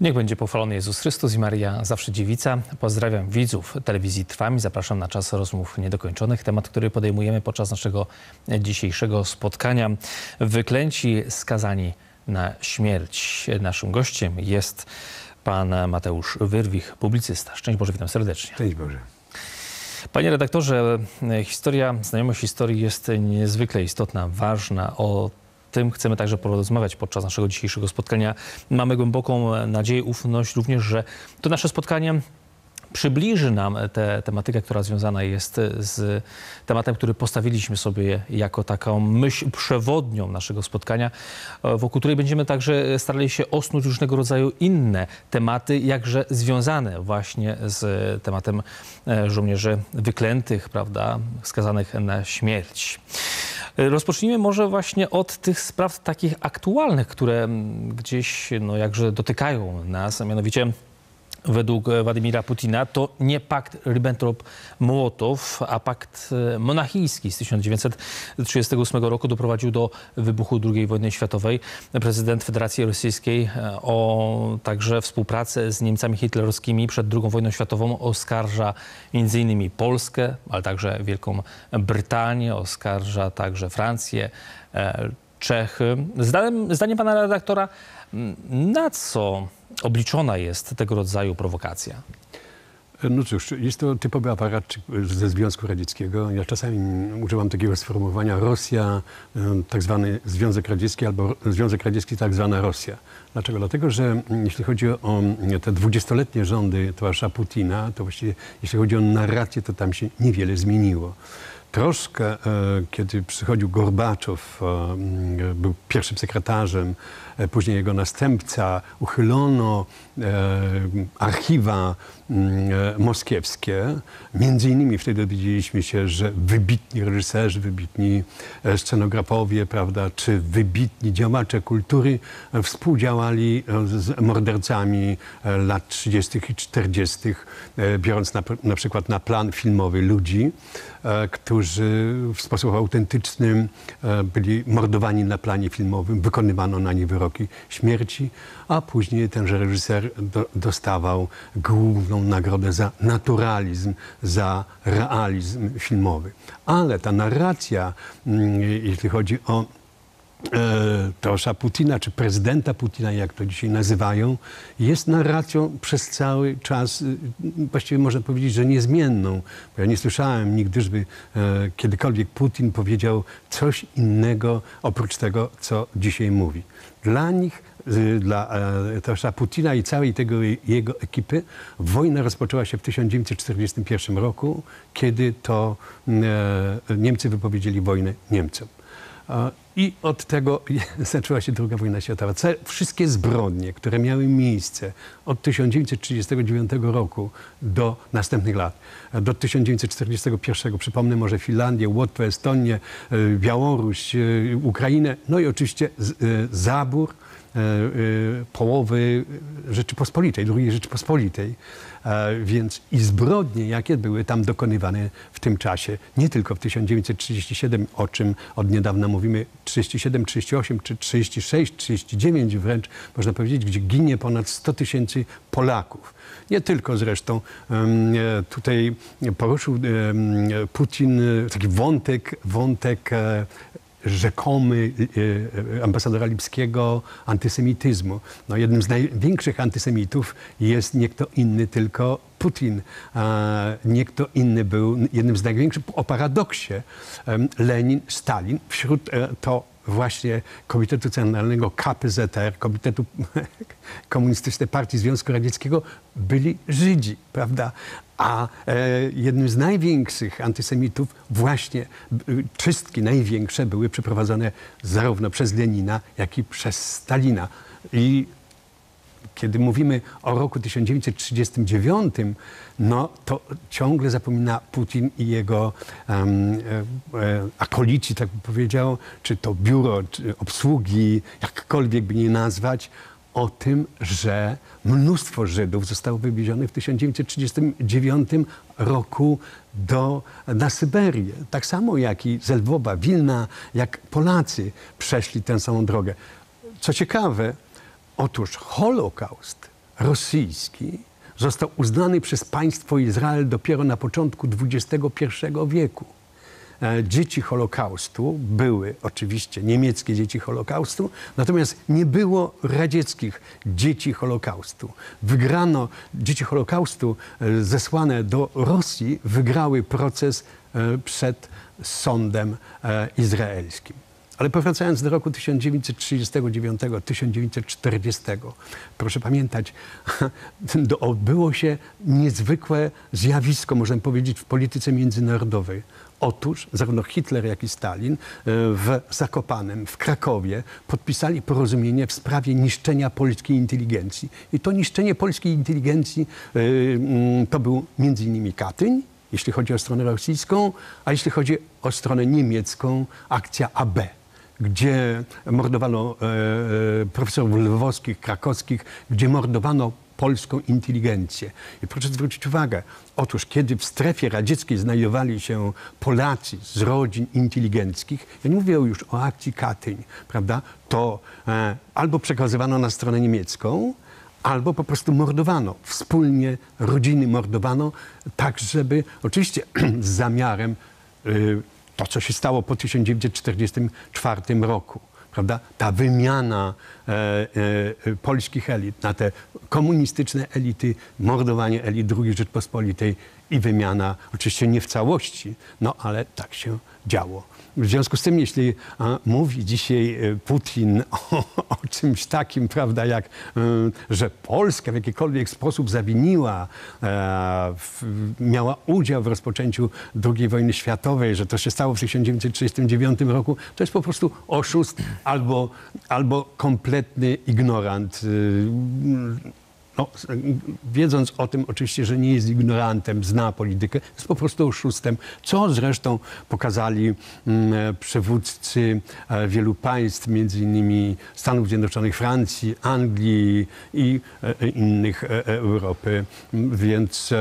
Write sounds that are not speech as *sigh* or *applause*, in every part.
Niech będzie pochwalony Jezus Chrystus i Maria zawsze dziewica. Pozdrawiam widzów telewizji Trwam i zapraszam na czas rozmów niedokończonych. Temat, który podejmujemy podczas naszego dzisiejszego spotkania. Wyklęci skazani na śmierć. Naszym gościem jest pan Mateusz Wyrwich, publicysta. Szczęść Boże, witam serdecznie. Szczęść Boże. Panie redaktorze, historia, znajomość historii jest niezwykle istotna, ważna. O tym chcemy także porozmawiać podczas naszego dzisiejszego spotkania. Mamy głęboką nadzieję, ufność również, że to nasze spotkanie przybliży nam tę tematykę, która związana jest z tematem, który postawiliśmy sobie jako taką myśl przewodnią naszego spotkania, wokół której będziemy także starali się osnuć różnego rodzaju inne tematy, jakże związane właśnie z tematem żołnierzy wyklętych, prawda, skazanych na śmierć. Rozpocznijmy może właśnie od tych spraw takich aktualnych, które gdzieś no, jakże dotykają nas, a mianowicie według Władimira Putina to nie pakt Ribbentrop-Mołotow, a pakt monachijski z 1938 roku doprowadził do wybuchu II wojny światowej. Prezydent Federacji Rosyjskiej o także współpracę z Niemcami hitlerowskimi przed II wojną światową oskarża m.in. Polskę, ale także Wielką Brytanię, oskarża także Francję, Czechy. Zdaniem, zdaniem pana redaktora, na co obliczona jest tego rodzaju prowokacja? No cóż, jest to typowy aparat ze Związku Radzieckiego. Ja czasami używam takiego sformułowania Rosja, tak zwany Związek Radziecki albo Związek Radziecki, tak zwana Rosja. Dlaczego? Dlatego, że jeśli chodzi o te dwudziestoletnie rządy towarzysza Putina, to właściwie jeśli chodzi o narrację, to tam się niewiele zmieniło. Troszkę, kiedy przychodził Gorbaczow, był pierwszym sekretarzem, później jego następca, uchylono archiwa moskiewskie. Między innymi wtedy dowiedzieliśmy się, że wybitni reżyserzy, wybitni scenografowie, prawda, czy wybitni działacze kultury współdziałali z mordercami lat 30. i 40., biorąc na, na przykład na plan filmowy ludzi, którzy w sposób autentyczny byli mordowani na planie filmowym, wykonywano na nich wyroki śmierci, a później tenże reżyser do, dostawał główną nagrodę za naturalizm, za realizm filmowy. Ale ta narracja, jeśli chodzi o e, Tosza Putina, czy prezydenta Putina, jak to dzisiaj nazywają, jest narracją przez cały czas, właściwie można powiedzieć, że niezmienną. Bo ja nie słyszałem nigdy, żeby e, kiedykolwiek Putin powiedział coś innego oprócz tego, co dzisiaj mówi. Dla nich dla Tosza Putina i całej tego jego ekipy wojna rozpoczęła się w 1941 roku, kiedy to Niemcy wypowiedzieli wojnę Niemcom. I od tego *laughs* zaczęła się II wojna światowa. Wszystkie zbrodnie, które miały miejsce od 1939 roku do następnych lat, do 1941, przypomnę może Finlandię, Łotwę, Estonię, Białoruś, Ukrainę, no i oczywiście zabór połowy Rzeczypospolitej, II Rzeczypospolitej. Więc i zbrodnie, jakie były tam dokonywane w tym czasie, nie tylko w 1937, o czym od niedawna mówimy, 37, 38 czy 36, 39 wręcz, można powiedzieć, gdzie ginie ponad 100 tysięcy Polaków. Nie tylko zresztą. Tutaj poruszył Putin taki wątek, wątek rzekomy ambasadora Lipskiego antysemityzmu. No, jednym z największych antysemitów jest nie kto inny, tylko Putin. Nie kto inny był jednym z największych, o paradoksie, Lenin, Stalin. Wśród to właśnie Komitetu Centralnego KPZR, Komitetu *laughs* Komunistycznej Partii Związku Radzieckiego, byli Żydzi, prawda? A e, jednym z największych antysemitów właśnie czystki największe były przeprowadzone zarówno przez Lenina, jak i przez Stalina. I kiedy mówimy o roku 1939, no to ciągle zapomina Putin i jego um, e, akolici, tak bym powiedział, czy to biuro czy obsługi, jakkolwiek by nie nazwać, o tym, że mnóstwo Żydów zostało wywiezionych w 1939 roku do, na Syberię. Tak samo jak i z Wilna, jak Polacy przeszli tę samą drogę. Co ciekawe, otóż Holokaust rosyjski został uznany przez państwo Izrael dopiero na początku XXI wieku. E, Dzieci Holokaustu były oczywiście niemieckie dzieci Holokaustu, natomiast nie było radzieckich dzieci Holokaustu. Wygrano, dzieci Holokaustu e, zesłane do Rosji wygrały proces e, przed sądem izraelskim. Ale powracając do roku 1939-1940, proszę pamiętać, *laughs* odbyło się niezwykłe zjawisko, można powiedzieć, w polityce międzynarodowej. Otóż zarówno Hitler, jak i Stalin e, w Zakopanem, w Krakowie podpisali porozumienie w sprawie niszczenia polskiej inteligencji. I to niszczenie polskiej inteligencji e, mm, to był między innymi Katyń, jeśli chodzi o stronę rosyjską, a jeśli chodzi o stronę niemiecką, akcja AB, gdzie mordowano e, e, profesorów lwowskich, krakowskich, gdzie mordowano polską inteligencję. I proszę zwrócić uwagę, otóż kiedy w strefie radzieckiej znajdowali się Polacy z rodzin inteligenckich, ja nie mówię już o akcji Katyń, prawda, to e, albo przekazywano na stronę niemiecką, albo po prostu mordowano. Wspólnie rodziny mordowano, tak żeby oczywiście *clears throat* z zamiarem y, to, co się stało po 1944 roku. Prawda? Ta wymiana e, e, polskich elit na te komunistyczne elity, mordowanie elit II Rzeczpospolitej i wymiana, oczywiście nie w całości, no ale tak się działo. W związku z tym, jeśli a, mówi dzisiaj e, Putin *laughs* o, o czymś takim, prawda, jak, e, że Polska w jakikolwiek sposób zawiniła, e, w, miała udział w rozpoczęciu II wojny światowej, że to się stało w 1939 roku, to jest po prostu oszust albo, albo kompletny ignorant. y, no, wiedząc o tym oczywiście, że nie jest ignorantem, zna politykę, jest po prostu oszustem, co zresztą pokazali mm, przywódcy e, wielu państw, między innymi Stanów Zjednoczonych, Francji, Anglii i e, e, innych Europy, więc,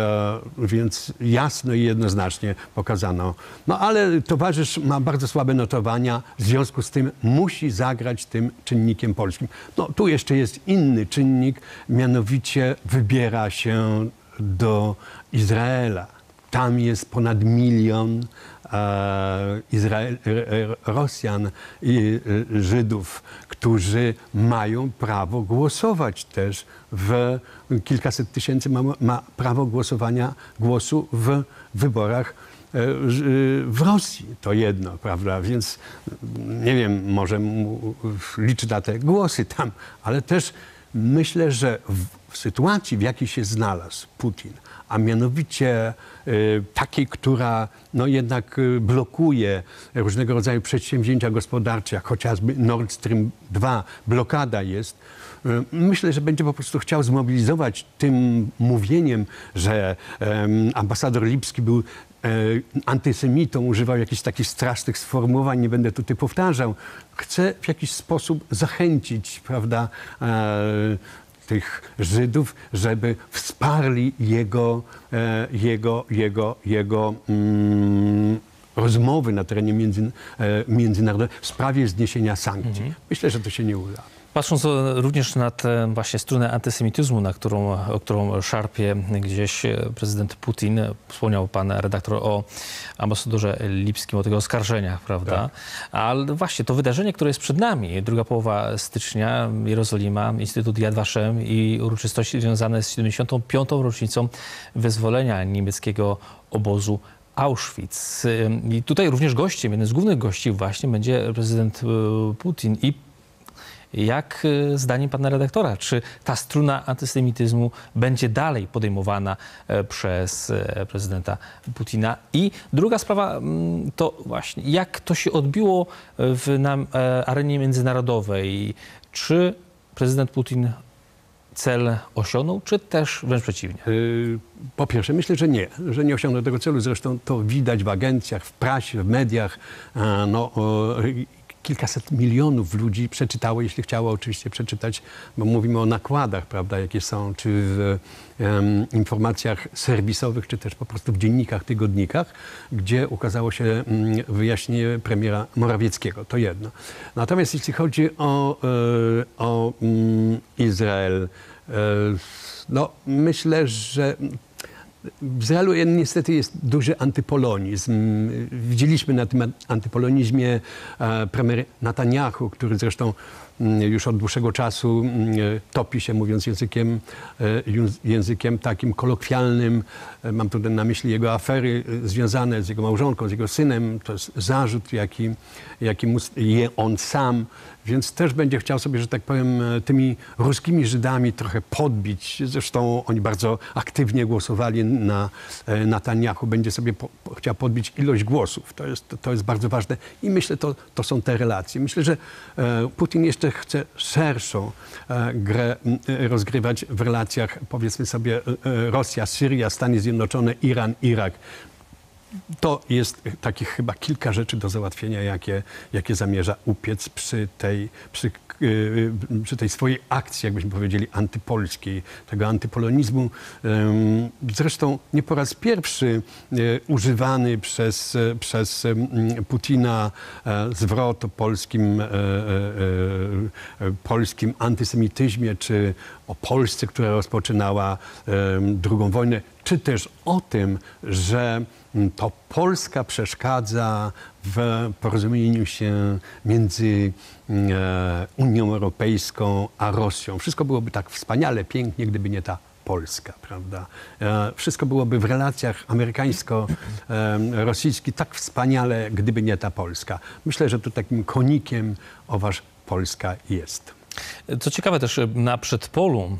więc jasno i jednoznacznie pokazano. No ale towarzysz ma bardzo słabe notowania, w związku z tym musi zagrać tym czynnikiem polskim. No tu jeszcze jest inny czynnik, mianowicie wybiera się do Izraela. Tam jest ponad milion e, Izrael, e, e, Rosjan i Żydów, którzy mają prawo głosować też w kilkaset tysięcy ma, ma prawo głosowania głosu w wyborach w Rosji. To jedno, prawda? Więc nie wiem, może liczy na te głosy tam, ale też myślę, że w, sytuacji, w jakiej się znalazł Putin, a mianowicie y, takiej, która no jednak y, blokuje różnego rodzaju przedsięwzięcia gospodarcze, jak chociażby Nord Stream 2, blokada jest, y, myślę, że będzie po prostu chciał zmobilizować tym mówieniem, że ambasador Lipski był e, antysemitą, używał jakichś takich strasznych sformułowań, nie będę tutaj powtarzał. Chce w jakiś sposób zachęcić, prawda, e, tych Żydów, żeby wsparli jego, e, jego, jego, jego mm, rozmowy na terenie między, e, międzynarodowym w sprawie zniesienia sankcji. Myślę, że to się nie uda. Patrząc o- również na tę właśnie stronę antysemityzmu, na którą, o którą szarpie gdzieś e, prezydent Putin, wspomniał pan redaktor o ambasadorze Lipskim, o tych oskarżeniach, prawda? Ale właśnie to wydarzenie, które jest przed nami, druga połowa stycznia, Jerozolima, Instytut Yad Vashem i uroczystości związane z 75. rocznicą wyzwolenia niemieckiego obozu Auschwitz. I tutaj również gościem, jeden z głównych gości właśnie będzie prezydent e, Putin i jak e, zdaniem pana redaktora, czy ta struna antysemityzmu będzie dalej podejmowana e, przez e, prezydenta Putina? I druga sprawa mm, to właśnie, jak to się odbiło w, na e, arenie międzynarodowej? Czy prezydent Putin cel osiągnął, czy też wręcz przeciwnie? Y, Po pierwsze, myślę, że nie, że nie osiągnął tego celu. Zresztą to widać w agencjach, w prasie, w mediach. No, kilkaset milionów ludzi przeczytało, jeśli chciało oczywiście przeczytać, bo mówimy o nakładach, prawda, jakie są, czy w em, informacjach serwisowych, czy też po prostu w dziennikach, tygodnikach, gdzie ukazało się mm, wyjaśnienie premiera Morawieckiego. To jedno. Natomiast jeśli chodzi o, e, o mm, Izrael, No, myślę, że w Izraelu niestety jest duży antypolonizm. Widzieliśmy na tym antypolonizmie e, premier Netanyahu, który zresztą mm, już od dłuższego czasu mm, topi się, mówiąc językiem, e, językiem takim kolokwialnym. E, mam tutaj na myśli jego afery związane z jego małżonką, z jego synem. To jest zarzut, jaki, jaki on sam więc też będzie chciał sobie, że tak powiem, tymi ruskimi Żydami trochę podbić. Zresztą oni bardzo aktywnie głosowali na e, Netanyahu. Będzie sobie po, chciał podbić ilość głosów. To jest, to jest bardzo ważne i myślę, to, to są te relacje. Myślę, że e, Putin jeszcze chce szerszą e, grę rozgrywać w relacjach, powiedzmy sobie, Rosja, Syria, Stany Zjednoczone, Iran, Irak to jest takich chyba kilka rzeczy do załatwienia, jakie, jakie zamierza upiec przy tej, przy, yy, przy tej swojej akcji, jakbyśmy powiedzieli, antypolskiej, tego antypolonizmu. Zresztą nie po raz pierwszy używany przez, przez Putina e, zwrot o polskim, e, e, polskim antysemityzmie, czy o Polsce, która rozpoczynała drugą wojnę, czy też o tym, że to Polska przeszkadza w porozumieniu się między e, Unią Europejską a Rosją. Wszystko byłoby tak wspaniale, pięknie, gdyby nie ta Polska, prawda? E, wszystko byłoby w relacjach amerykańsko-rosyjskich tak wspaniale, gdyby nie ta Polska. Myślę, że tu takim konikiem oważ Polska jest. Co ciekawe też na przedpolu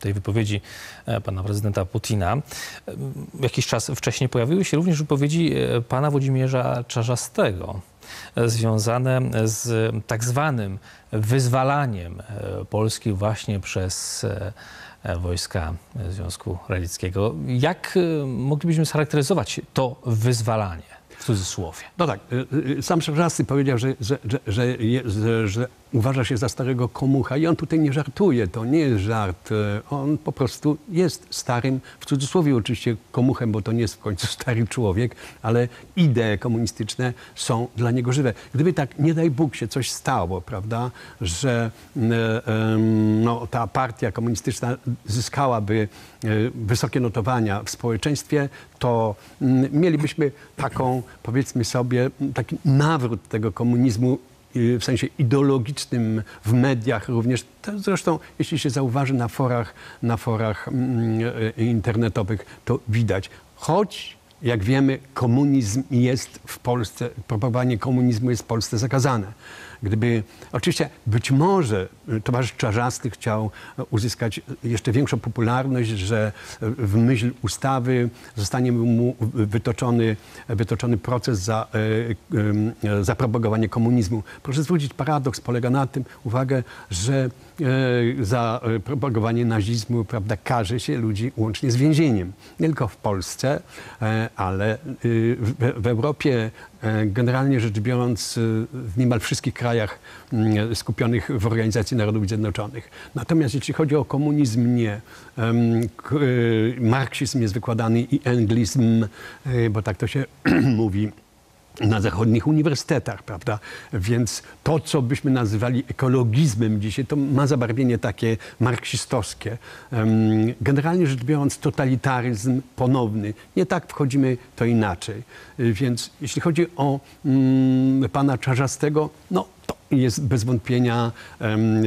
tej wypowiedzi e, pana prezydenta Putina, e, jakiś czas wcześniej pojawiły się również wypowiedzi e, pana Włodzimierza Czarzastego związane z tak zwanym wyzwalaniem Polski właśnie przez wojska Związku Radzieckiego. Jak moglibyśmy scharakteryzować to wyzwalanie? w cudzysłowie. No tak, sam Szewrzasty powiedział, że, że, że, że uważa się za starego komucha i on tutaj nie żartuje, to nie jest żart. E, on po prostu jest starym, w cudzysłowie oczywiście komuchem, bo to nie jest w końcu *laughs* stary człowiek, ale idee komunistyczne są dla niego żywe. Gdyby tak, nie daj Bóg, się coś stało, prawda, że e, no, ta partia komunistyczna zyskałaby e, wysokie notowania w społeczeństwie, to mielibyśmy taką, powiedzmy sobie, taki nawrót tego komunizmu w sensie ideologicznym w mediach również. To zresztą, jeśli się zauważy na forach, na forach mm, e, internetowych, to widać. Choć jak wiemy, komunizm jest w Polsce, propagowanie komunizmu jest w Polsce zakazane. Gdyby, oczywiście być może towarzysz Czarzasty chciał uzyskać jeszcze większą popularność, że w myśl ustawy zostanie mu wytoczony, wytoczony proces za propagowanie komunizmu. Proszę zwrócić, paradoks polega na tym, uwagę, że za propagowanie nazizmu prawda, karze się ludzi łącznie z więzieniem. Nie tylko w Polsce, e, ale w Europie generalnie rzecz biorąc w niemal wszystkich krajach mm, skupionych w Organizacji Narodów Zjednoczonych. Natomiast jeśli chodzi o komunizm, nie. Marksizm jest wykładany i anglizm, e, bo tak to się *clears throat* mówi na zachodnich uniwersytetach, prawda? Więc to, co byśmy nazywali ekologizmem dzisiaj, to ma zabarwienie takie marksistowskie. Generalnie rzecz biorąc, totalitaryzm ponowny. Nie tak wchodzimy, to inaczej. Więc jeśli chodzi o mm, pana Czarzastego, no jest bez wątpienia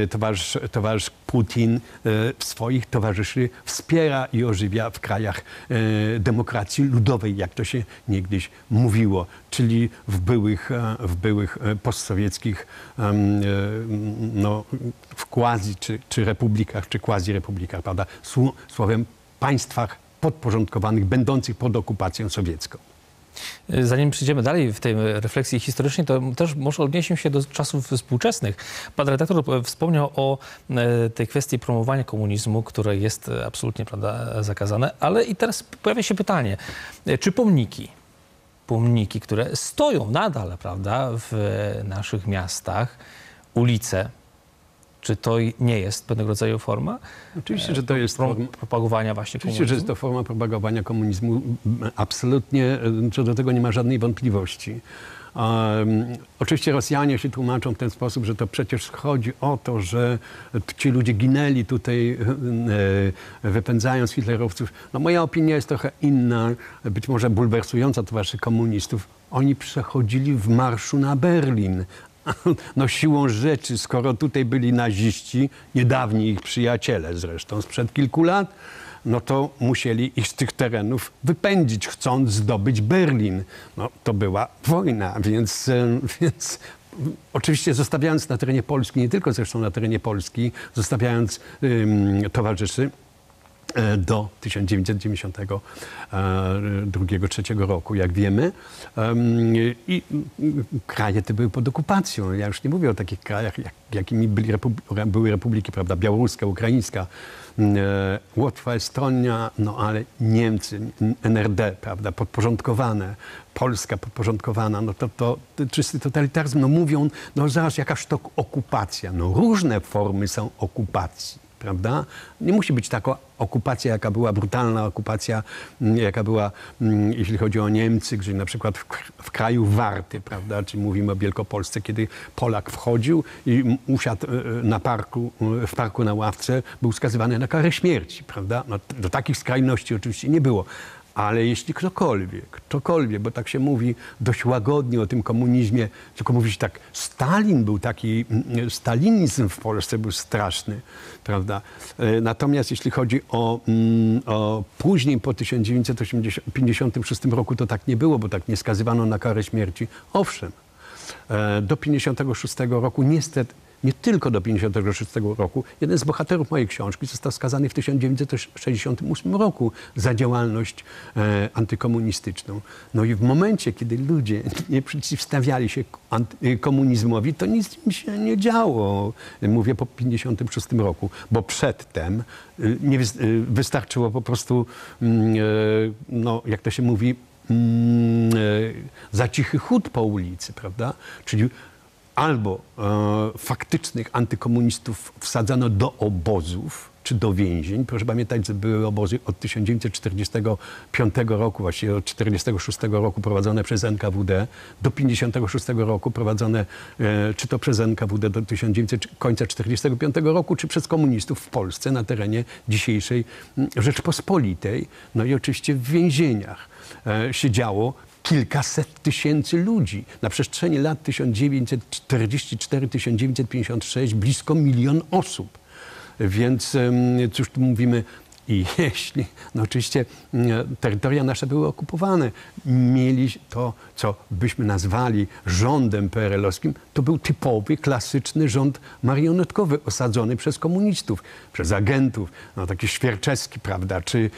towarzysz, towarzysz Putin e, swoich towarzyszy wspiera i ożywia w krajach e, demokracji ludowej, jak to się niegdyś mówiło, czyli w byłych, e, w byłych postsowieckich no, w quasi czy, czy republikach, czy quasi-republikach, prawda? Słowem państwach podporządkowanych, będących pod okupacją sowiecką. Zanim przejdziemy dalej w tej refleksji historycznej, to też może odniesiemy się do czasów współczesnych. Pan redaktor wspomniał o e, tej kwestii promowania komunizmu, które jest absolutnie prawda, zakazane, ale i teraz pojawia się pytanie, e, czy pomniki, pomniki, które stoją nadal prawda, w naszych miastach, ulice, czy to nie jest pewnego rodzaju forma? Oczywiście, że to jest Pro, propagowania właśnie Oczywiście, komunizmu. że jest to forma propagowania komunizmu. Absolutnie, co do tego nie ma żadnej wątpliwości. Um, oczywiście Rosjanie się tłumaczą w ten sposób, że to przecież chodzi o to, że ci ludzie ginęli tutaj e, wypędzając hitlerowców. No moja opinia jest trochę inna, być może bulwersująca to waszych komunistów. Oni przechodzili w marszu na Berlin, *laughs* no siłą rzeczy, skoro tutaj byli naziści, niedawni ich przyjaciele zresztą sprzed kilku lat, no to musieli ich z tych terenów wypędzić, chcąc zdobyć Berlin. No to była wojna, więc, e, *laughs* więc oczywiście zostawiając na terenie Polski, nie tylko zresztą na terenie Polski, zostawiając um, towarzyszy, do 1992-1993 roku, jak wiemy. I kraje te były pod okupacją. Ja już nie mówię o takich krajach, jak, jakimi byli republi były republiki, prawda, białoruska, ukraińska, e, Łotwa, Estonia, no ale Niemcy, NRD, prawda, podporządkowane, Polska podporządkowana, no to, to, to czysty totalitaryzm, no mówią, no zaraz jakaż to okupacja. No różne formy są okupacji prawda? Nie musi być taka okupacja, jaka była brutalna okupacja, mm, jaka była, mm, jeśli chodzi o Niemcy, gdzie na przykład w, w kraju Warty, prawda, czyli mówimy o Wielkopolsce, kiedy Polak wchodził i usiadł e, e, na parku, e, w parku na ławce, był skazywany na karę śmierci, prawda? No, do takich skrajności oczywiście nie było. Ale jeśli ktokolwiek, ktokolwiek, bo tak się mówi dość łagodnie o tym komunizmie, tylko mówi się tak, Stalin był taki, mm, stalinizm w Polsce był straszny, prawda? E, natomiast jeśli chodzi o, mm, o później, po 1956 roku, to tak nie było, bo tak nie skazywano na karę śmierci. Owszem, e, do 1956 roku niestety nie tylko do 1956 roku. Jeden z bohaterów mojej książki został skazany w 1968 roku za działalność e, antykomunistyczną. No i w momencie, kiedy ludzie *laughs* nie przeciwstawiali się e, komunizmowi, to nic im się nie działo. Mówię po 1956 roku, bo przedtem e, nie e, wystarczyło po prostu, mm, no, jak to się mówi, mm, za cichy chód po ulicy, prawda? Czyli albo e, faktycznych antykomunistów wsadzano do obozów czy do więzień. Proszę pamiętać, że były obozy od 1945 roku, właściwie od 1946 roku prowadzone przez NKWD do 1956 roku prowadzone e, czy to przez NKWD do 1900, końca 1945 roku, czy przez komunistów w Polsce na terenie dzisiejszej Rzeczpospolitej. No i oczywiście w więzieniach e, siedziało kilkaset tysięcy ludzi. Na przestrzeni lat 1944-1956 blisko milion osób. Więc cóż tu mówimy, i *laughs* jeśli, no oczywiście mm, terytoria nasze były okupowane, mieli to, co byśmy nazwali rządem PRL-owskim, to był typowy, klasyczny rząd marionetkowy, osadzony przez komunistów, przez agentów, no taki Świerczewski, prawda, czy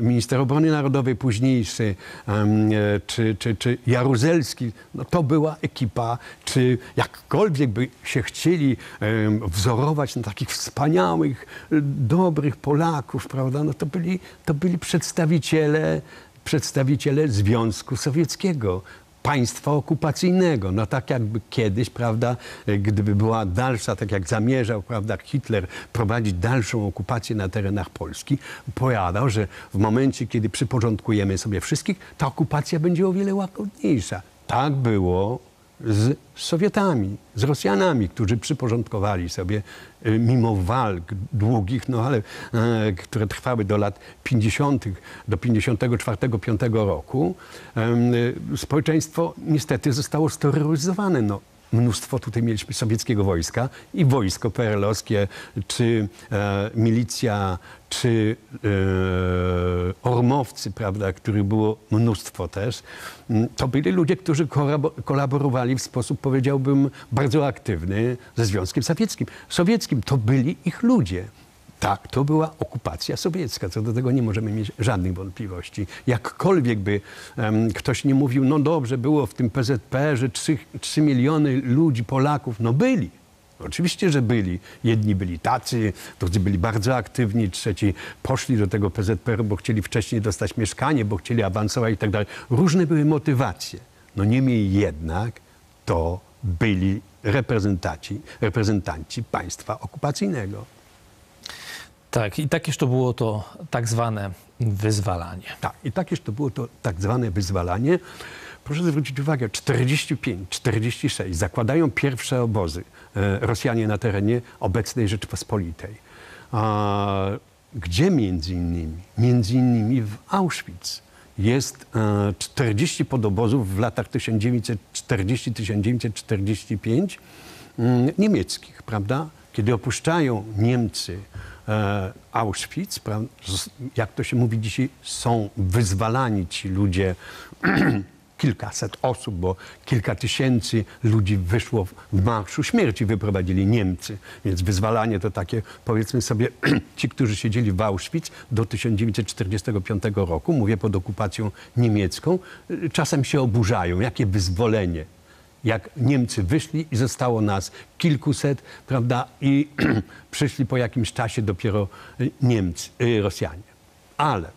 minister obrony narodowej późniejszy, e, czy, czy, czy Jaruzelski. No to była ekipa, czy jakkolwiek by się chcieli wzorować na takich wspaniałych, dobrych Polaków, prawda, no to byli, to byli przedstawiciele, przedstawiciele Związku Sowieckiego, państwa okupacyjnego. No tak jakby kiedyś, prawda, gdyby była dalsza, tak jak zamierzał, prawda, Hitler prowadzić dalszą okupację na terenach Polski, powiadał, że w momencie, kiedy przyporządkujemy sobie wszystkich, ta okupacja będzie o wiele łagodniejsza. Tak było z Sowietami, z Rosjanami, którzy przyporządkowali sobie, y, mimo walk długich, no ale e, które trwały do lat 50., do 54-5 roku, e, społeczeństwo niestety zostało steroryzowane. No, mnóstwo tutaj mieliśmy sowieckiego wojska i wojsko perelowskie, czy e, milicja, czy e, ormowcy, prawda, których było mnóstwo też. Mm, to byli ludzie, którzy kolaborowali w sposób, powiedziałbym, bardzo aktywny ze Związkiem Sowieckim. Sowieckim to byli ich ludzie. Tak, to była okupacja sowiecka. Co do tego nie możemy mieć żadnych wątpliwości. Jakkolwiek by um, ktoś nie mówił, no dobrze, było w tym PZP, że 3, 3 miliony ludzi, Polaków, no byli. Oczywiście, że byli. Jedni byli tacy, drudzy byli bardzo aktywni, trzeci poszli do tego PZP, bo chcieli wcześniej dostać mieszkanie, bo chcieli awansować i tak dalej. Różne były motywacje. No niemniej jednak to byli reprezentanci, reprezentanci państwa okupacyjnego. Tak, i takież to było to tak zwane wyzwalanie. Tak, i takież to było to tak zwane wyzwalanie, proszę zwrócić uwagę, 45, 46 zakładają pierwsze obozy e, Rosjanie na terenie obecnej Rzeczypospolitej. A, gdzie między innymi? Między innymi w Auschwitz jest e, 40 podobozów w latach 1940-1945 mm, niemieckich, prawda? Kiedy opuszczają Niemcy e, Auschwitz, prawda? z- jak to się mówi dzisiaj, są wyzwalani ci ludzie, *clears throat* kilkaset osób, bo kilka tysięcy ludzi wyszło w- w Marszu Śmierci, wyprowadzili Niemcy. Więc wyzwalanie to takie, powiedzmy sobie, *clears throat* ci, którzy siedzieli w Auschwitz do 1945 roku, mówię pod okupacją niemiecką, y, czasem się oburzają. Jakie wyzwolenie? Jak Niemcy wyszli i zostało nas kilkuset, prawda, i *clears throat* przyszli po jakimś czasie dopiero y, Niemcy, y, Rosjanie. Ale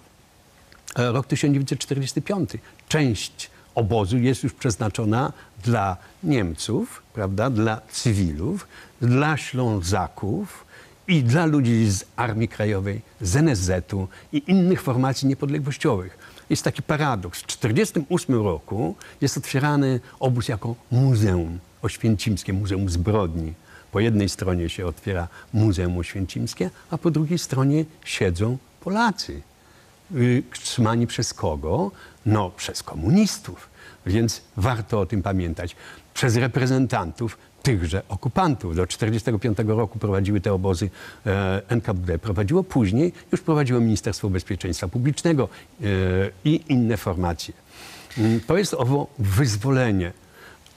e, rok 1945, część obozu jest już przeznaczona dla Niemców, prawda, dla cywilów, dla Ślązaków i dla ludzi z Armii Krajowej, z NSZ-u i innych formacji niepodległościowych. Jest taki paradoks. W 1948 roku jest otwierany obóz jako muzeum oświęcimskie, Muzeum Zbrodni. Po jednej stronie się otwiera Muzeum Oświęcimskie, a po drugiej stronie siedzą Polacy. Y, trzymani przez kogo? No, przez komunistów. Więc warto o tym pamiętać. Przez reprezentantów tychże okupantów. Do 1945 roku prowadziły te obozy e, NKWD. Prowadziło później, już prowadziło Ministerstwo Bezpieczeństwa Publicznego e, i inne formacje. Mm, To jest owo wyzwolenie.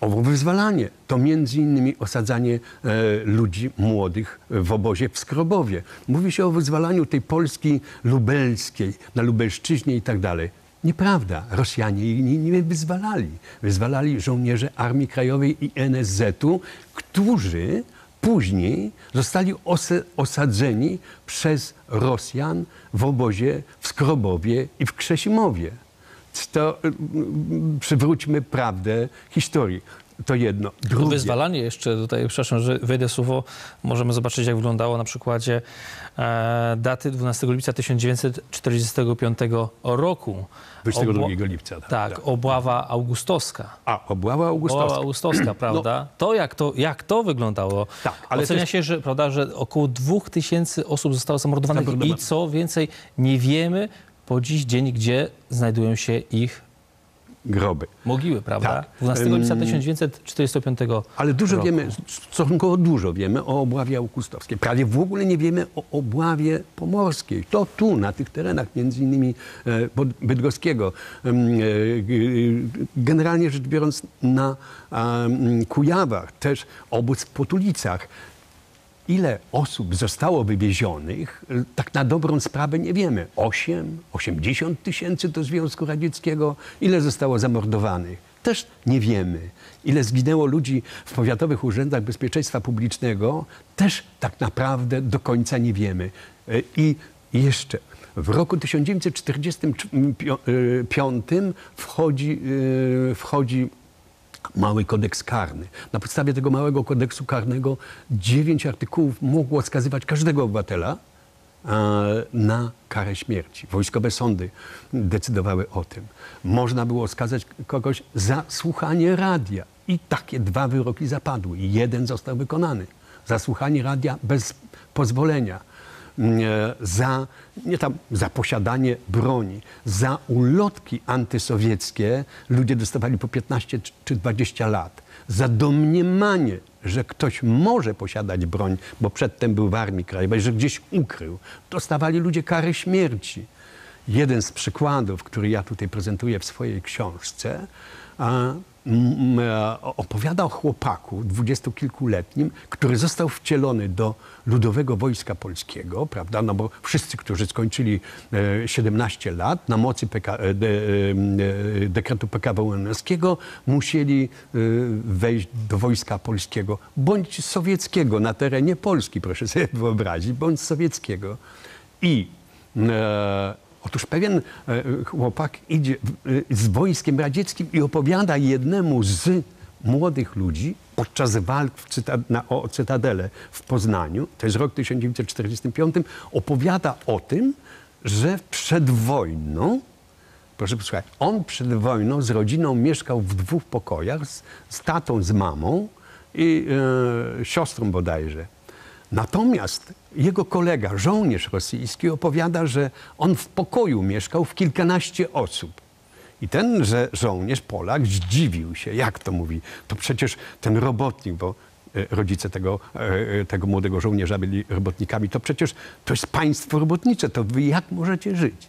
Owo wyzwalanie to między innymi osadzanie e, ludzi młodych w obozie w Skrobowie. Mówi się o wyzwalaniu tej Polski lubelskiej, na Lubelszczyźnie i tak dalej. Nieprawda. Rosjanie jej nie, nie wyzwalali. Wyzwalali żołnierze Armii Krajowej i NSZ-u, którzy później zostali osadzeni przez Rosjan w obozie w Skrobowie i w Krzesimowie to y, przywróćmy prawdę historii. To jedno. Drugie, Wyzwalanie jeszcze tutaj, przepraszam, że wejdę słowo, możemy zobaczyć, jak wyglądało na przykładzie e, daty 12 lipca 1945 roku. 22 Obła- lipca. Tak, obława augustowska. A, obława Obława augustowska. augustowska, *clears throat* prawda? To, jak to jak to wyglądało? Tak, ale Ocenia też- się, że, prawda, że około 2000 osób zostało zamordowanych Zamordowanych. i co więcej, nie wiemy po dziś dzień, gdzie znajdują się ich Groby. mogiły, prawda? Tak. 12 Ym, lipca 1945 Ale dużo roku. wiemy, stosunkowo dużo wiemy o obławie augustowskiej. Prawie w ogóle nie wiemy o obławie pomorskiej. To tu, na tych terenach, między innymi e, Bydgoskiego. E, g- Generalnie rzecz biorąc na Kujawach, też obóz w Potulicach. Ile osób zostało wywiezionych, e, tak na dobrą sprawę nie wiemy. 8, 80 tysięcy do Związku Radzieckiego. Ile zostało zamordowanych? Też nie wiemy. Ile zginęło ludzi w powiatowych urzędach bezpieczeństwa publicznego? Też tak naprawdę do końca nie wiemy. E, I jeszcze w roku 1945 wchodzi, e, wchodzi mały kodeks karny. Na podstawie tego małego kodeksu karnego dziewięć artykułów mogło skazywać każdego obywatela e, na karę śmierci. Wojskowe sądy decydowały o tym. Można było skazać kogoś za słuchanie radia. I takie dwa wyroki zapadły. Jeden został wykonany. Za słuchanie radia bez pozwolenia za, nie tam, za posiadanie broni, za ulotki antysowieckie ludzie dostawali po 15 czy- czy 20 lat. Za domniemanie, że ktoś może posiadać broń, bo przedtem był w Armii Krajowej, że gdzieś ukrył, dostawali ludzie kary śmierci. Jeden z przykładów, który ja tutaj prezentuję w swojej książce, opowiada o chłopaku dwudziestokilkuletnim, który został wcielony do Ludowego Wojska Polskiego, prawda? No bo wszyscy, którzy skończyli e, 17 lat na mocy PK, e, e, dekretu PKW UNS-skiego, musieli e, wejść do Wojska Polskiego, bądź sowieckiego na terenie Polski, proszę sobie wyobrazić, bądź sowieckiego. I e, otóż pewien e, chłopak idzie e, z wojskiem radzieckim i opowiada jednemu z młodych ludzi podczas walk w cyta- na, o Cytadelę w Poznaniu, to jest rok 1945, opowiada o tym, że przed wojną proszę posłuchać, on przed wojną z rodziną mieszkał w dwóch pokojach, z, z tatą, z mamą i e, siostrą bodajże. Natomiast jego kolega, żołnierz rosyjski, opowiada, że on w pokoju mieszkał w kilkanaście osób. I ten że żołnierz, Polak, zdziwił się. Jak to mówi? To przecież ten robotnik, bo e, rodzice tego, e, tego młodego żołnierza byli robotnikami, to przecież to jest państwo robotnicze, to wy jak możecie żyć?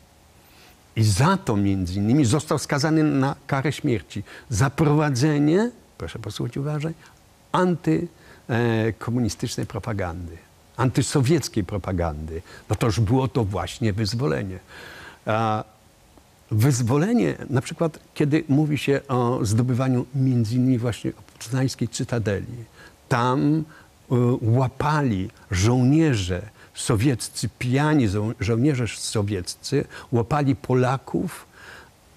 I za to między innymi został skazany na karę śmierci. Za prowadzenie, proszę posłuchać uważaj, antykomunistycznej propagandy, antysowieckiej propagandy. No to już było to właśnie wyzwolenie. A wyzwolenie, na przykład kiedy mówi się o zdobywaniu między innymi właśnie poznańskiej cytadeli, tam y, łapali żołnierze sowieccy, pijani żo żołnierze sowieccy, łapali Polaków,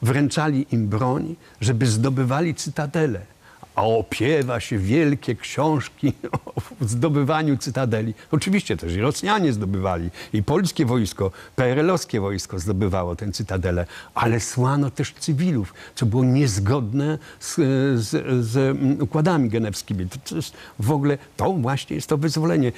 wręczali im broń, żeby zdobywali cytadele a opiewa się wielkie książki o zdobywaniu cytadeli. Oczywiście też i Rosjanie zdobywali, i polskie wojsko, PRL-owskie wojsko zdobywało tę cytadelę, ale słano też cywilów, co było niezgodne z, z, z układami genewskimi. To, to jest w ogóle, to właśnie jest to wyzwolenie.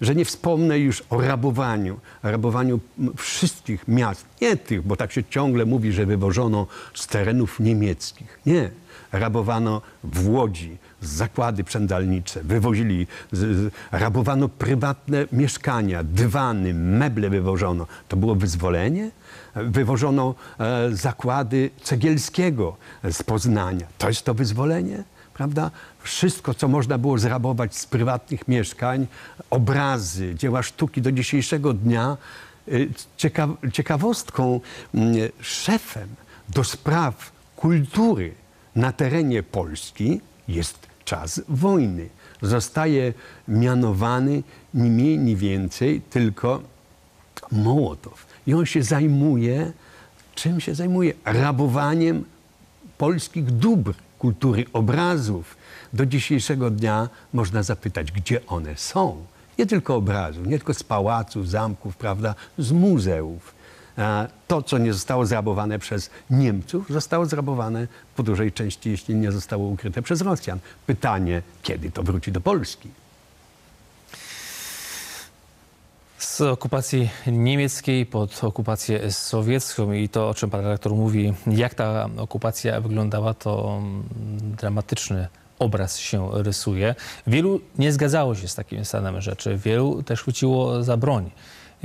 Że nie wspomnę już o rabowaniu, rabowaniu wszystkich miast, nie tych, bo tak się ciągle mówi, że wywożono z terenów niemieckich. Nie rabowano w Łodzi zakłady przędalnicze, wywozili, z, rabowano prywatne mieszkania, dywany, meble wywożono. To było wyzwolenie? Wywożono e, zakłady Cegielskiego z Poznania. To jest to wyzwolenie? Prawda? Wszystko, co można było zrabować z prywatnych mieszkań, obrazy, dzieła sztuki do dzisiejszego dnia. E, ciekaw, ciekawostką, szefem do spraw kultury na terenie Polski jest czas wojny. Zostaje mianowany ni mniej, ni więcej, tylko Mołotow. I on się zajmuje, czym się zajmuje? Rabowaniem polskich dóbr, kultury obrazów. Do dzisiejszego dnia można zapytać, gdzie one są. Nie tylko obrazów, nie tylko z pałaców, zamków, prawda, z muzeów. To, co nie zostało zrabowane przez Niemców, zostało zrabowane po dużej części, jeśli nie zostało ukryte przez Rosjan. Pytanie, kiedy to wróci do Polski? Z okupacji niemieckiej pod okupację sowiecką i to, o czym pan redaktor mówi, jak ta okupacja wyglądała, to mm, dramatyczny obraz się rysuje. Wielu nie zgadzało się z takim stanem rzeczy, wielu też chwyciło za broń.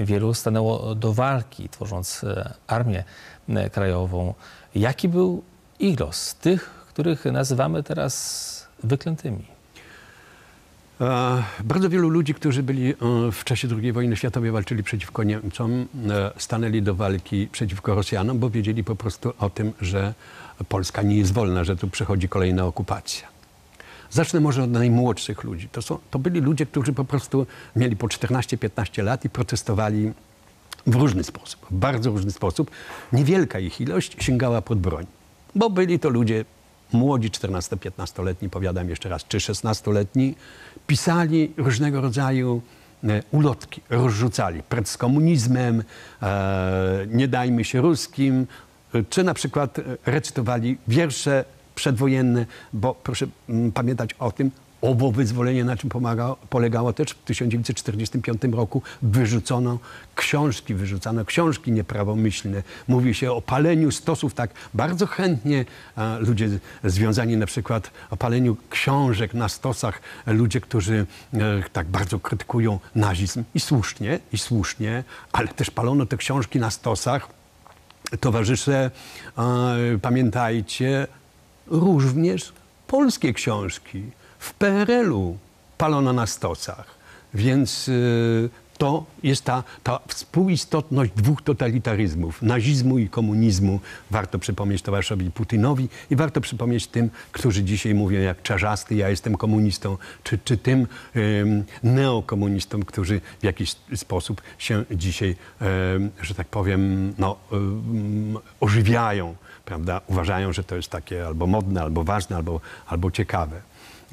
Wielu stanęło do walki, tworząc e, armię e, krajową. Jaki był ich los? Tych, których nazywamy teraz wyklętymi. E, bardzo wielu ludzi, którzy byli w czasie II wojny światowej, walczyli przeciwko Niemcom, stanęli do walki przeciwko Rosjanom, bo wiedzieli po prostu o tym, że Polska nie jest wolna, że tu przychodzi kolejna okupacja. Zacznę może od najmłodszych ludzi. To, są, to byli ludzie, którzy po prostu mieli po 14-15 lat i protestowali w różny sposób, w bardzo różny sposób. Niewielka ich ilość sięgała pod broń, bo byli to ludzie młodzi, 14-15-letni, powiadam jeszcze raz, czy 16-letni, pisali różnego rodzaju e, ulotki, rozrzucali przed komunizmem, e, nie dajmy się ruskim, czy na przykład recytowali wiersze przedwojenne, bo proszę mm, pamiętać o tym, owo wyzwolenie na czym pomagało, polegało też w 1945 roku wyrzucono książki, wyrzucano książki nieprawomyślne. Mówi się o paleniu stosów, tak bardzo chętnie ludzie związani na przykład o paleniu książek na stosach, ludzie, którzy e, tak bardzo krytykują nazizm i słusznie, i słusznie, ale też palono te książki na stosach. Towarzysze, pamiętajcie, również polskie książki. W PRL-u palono na stocach. Więc y, to jest ta, ta współistotność dwóch totalitaryzmów, nazizmu i komunizmu. Warto przypomnieć towarzyszowi Putinowi i warto przypomnieć tym, którzy dzisiaj mówią jak Czarzasty, ja jestem komunistą, czy, czy tym um, neokomunistom, którzy w jakiś sposób się dzisiaj, um, że tak powiem, no, um, ożywiają prawda, uważają, że to jest takie albo modne, albo ważne, albo, albo ciekawe.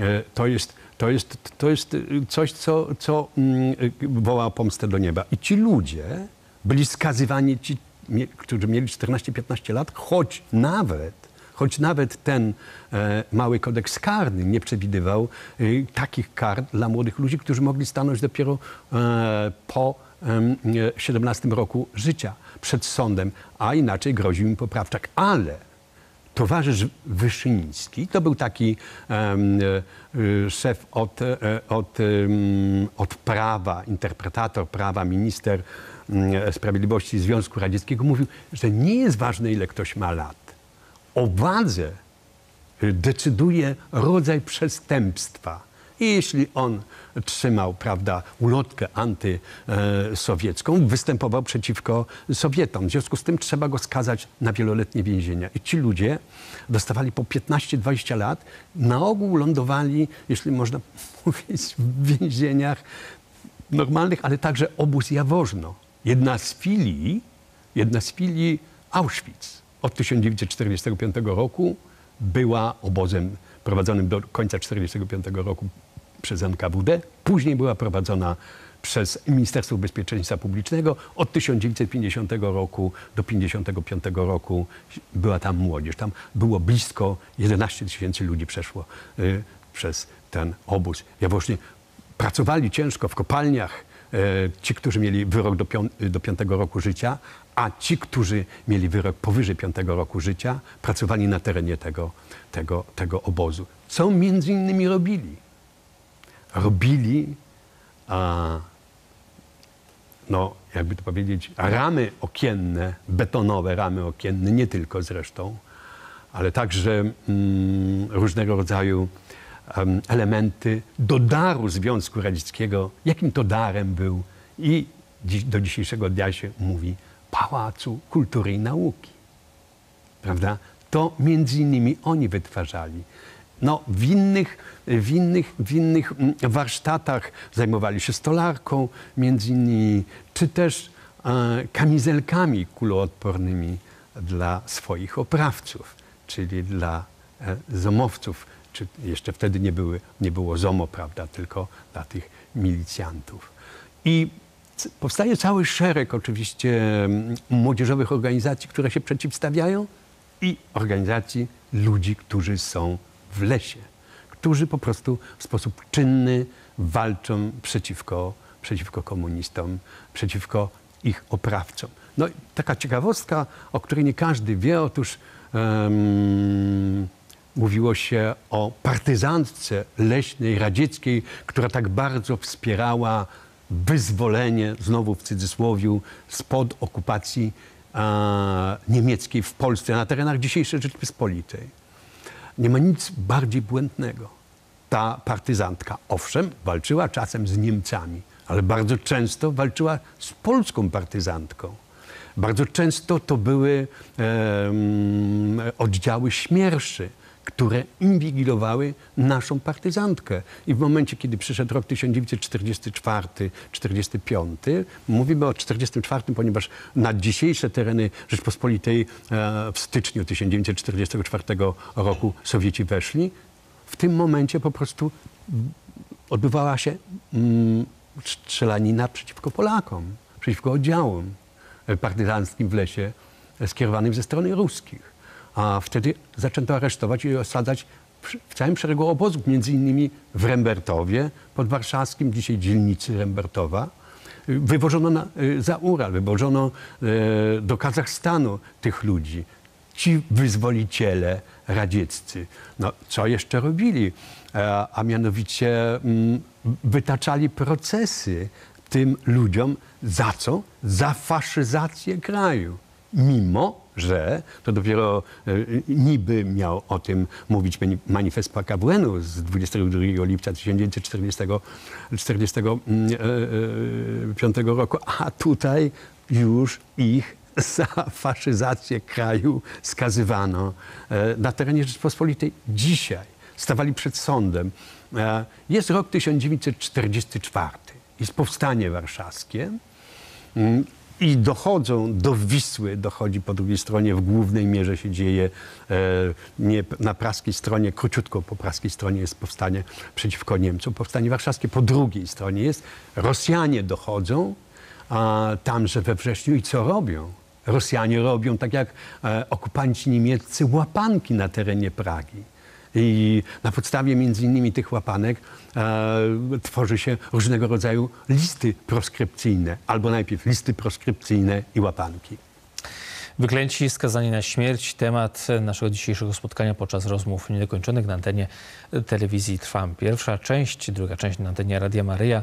E, to jest, to jest, to jest coś, co, co mm, woła pomstę do nieba. I ci ludzie byli skazywani, ci którzy mieli 14-15 lat, choć nawet, choć nawet ten e, mały kodeks karny nie przewidywał e, takich kar dla młodych ludzi, którzy mogli stanąć dopiero e, po em, e, 17 roku życia przed sądem, a inaczej groził im poprawczak. Ale towarzysz Wyszyński, to był taki e, e, szef od, e, od, em, od prawa, interpretator prawa, minister mm, sprawiedliwości Związku Radzieckiego, mówił, że nie jest ważne, ile ktoś ma lat. O wadze y, decyduje rodzaj przestępstwa. I jeśli on trzymał, prawda, ulotkę antysowiecką, występował przeciwko Sowietom. W związku z tym trzeba go skazać na wieloletnie więzienia. I ci ludzie dostawali po 15-20 lat, na ogół lądowali, jeśli można *laughs* mówić, w więzieniach normalnych, ale także obóz Jaworzno. Jedna z filii, jedna z filii Auschwitz od 1945 roku była obozem prowadzonym do końca 1945 roku przez NKWD. Później była prowadzona przez Ministerstwo Bezpieczeństwa Publicznego. Od 1950 roku do 1955 roku była tam młodzież. Tam było blisko 11 tysięcy ludzi przeszło y, przez ten obóz. Ja właśnie pracowali ciężko w kopalniach, e, ci, którzy mieli wyrok do, pią- do piątego roku życia, a ci, którzy mieli wyrok powyżej piątego roku życia, pracowali na terenie tego, tego, tego obozu. Co między innymi robili? Robili, a, no jakby to powiedzieć, ramy okienne, betonowe ramy okienne, nie tylko zresztą, ale także mm, różnego rodzaju em, elementy do daru Związku Radzieckiego. Jakim to darem był i dziś, do dzisiejszego dnia się mówi Pałacu Kultury i Nauki. Prawda? To między innymi oni wytwarzali. No, w, innych, w, innych, w innych mm, warsztatach zajmowali się stolarką, między innymi, czy też e, kamizelkami kuloodpornymi dla swoich oprawców, czyli dla e, zomowców, czy jeszcze wtedy nie, były, nie było ZOMO, prawda, tylko dla tych milicjantów. I powstaje cały szereg oczywiście mm, młodzieżowych organizacji, które się przeciwstawiają i organizacji ludzi, którzy są w lesie, którzy po prostu w sposób czynny walczą przeciwko, przeciwko komunistom, przeciwko ich oprawcom. No taka ciekawostka, o której nie każdy wie, otóż em, mówiło się o partyzantce leśnej radzieckiej, która tak bardzo wspierała wyzwolenie, znowu w cudzysłowiu, spod okupacji a, niemieckiej w Polsce, na terenach dzisiejszej Rzeczypospolitej. Nie ma nic bardziej błędnego. Ta partyzantka, owszem, walczyła czasem z Niemcami, ale bardzo często walczyła z polską partyzantką. Bardzo często to były em, oddziały śmierszy, które inwigilowały naszą partyzantkę. I w momencie, kiedy przyszedł rok 1944-45, mówimy o 1944, ponieważ na dzisiejsze tereny Rzeczpospolitej e, w styczniu 1944 roku Sowieci weszli, w tym momencie po prostu odbywała się mm, strzelanina przeciwko Polakom, przeciwko oddziałom partyzanckim w lesie e, skierowanym ze strony ruskich. A wtedy zaczęto aresztować i osadzać w- całym szeregu obozów, między innymi w Rembertowie podwarszawskim, dzisiaj dzielnicy Rembertowa. Wywożono na, y, za Ural, wywożono y, do Kazachstanu tych ludzi. Ci wyzwoliciele radzieccy. No, co jeszcze robili? E, A mianowicie mm, wytaczali procesy tym ludziom za co? Za faszyzację kraju. Mimo, że to dopiero e, niby miał o tym mówić mani- manifest PKWN-u z 22 lipca 1945 roku, a tutaj już ich *laughs* za faszyzację kraju skazywano e, na terenie Rzeczpospolitej. Dzisiaj stawali przed sądem. E, Jest rok 1944, jest powstanie warszawskie. I dochodzą do Wisły, dochodzi po drugiej stronie, w głównej mierze się dzieje e, nie na praskiej stronie, króciutko po praskiej stronie jest powstanie przeciwko Niemcom. Powstanie warszawskie po drugiej stronie jest. Rosjanie dochodzą a, tamże we wrześniu i co robią? Rosjanie robią, tak jak e, okupanci niemieccy, łapanki na terenie Pragi. I na podstawie między innymi tych łapanek e, tworzy się różnego rodzaju listy proskrypcyjne, albo najpierw listy proskrypcyjne i łapanki. Wyklęci skazani na śmierć. Temat naszego dzisiejszego spotkania podczas rozmów niedokończonych na antenie telewizji Trwam. Pierwsza część, druga część na antenie Radia Maryja.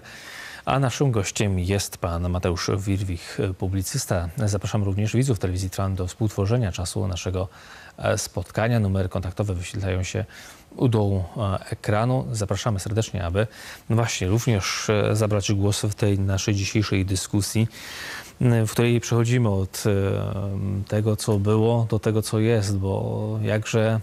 A naszym gościem jest pan Mateusz Wirwich, publicysta. Zapraszam również widzów telewizji Trwam do współtworzenia czasu naszego e, spotkania. Numery kontaktowe wyświetlają się u dołu e, ekranu. Zapraszamy serdecznie, aby właśnie również e, zabrać głos w tej naszej dzisiejszej dyskusji w której przechodzimy od tego, co było, do tego, co jest, bo jakże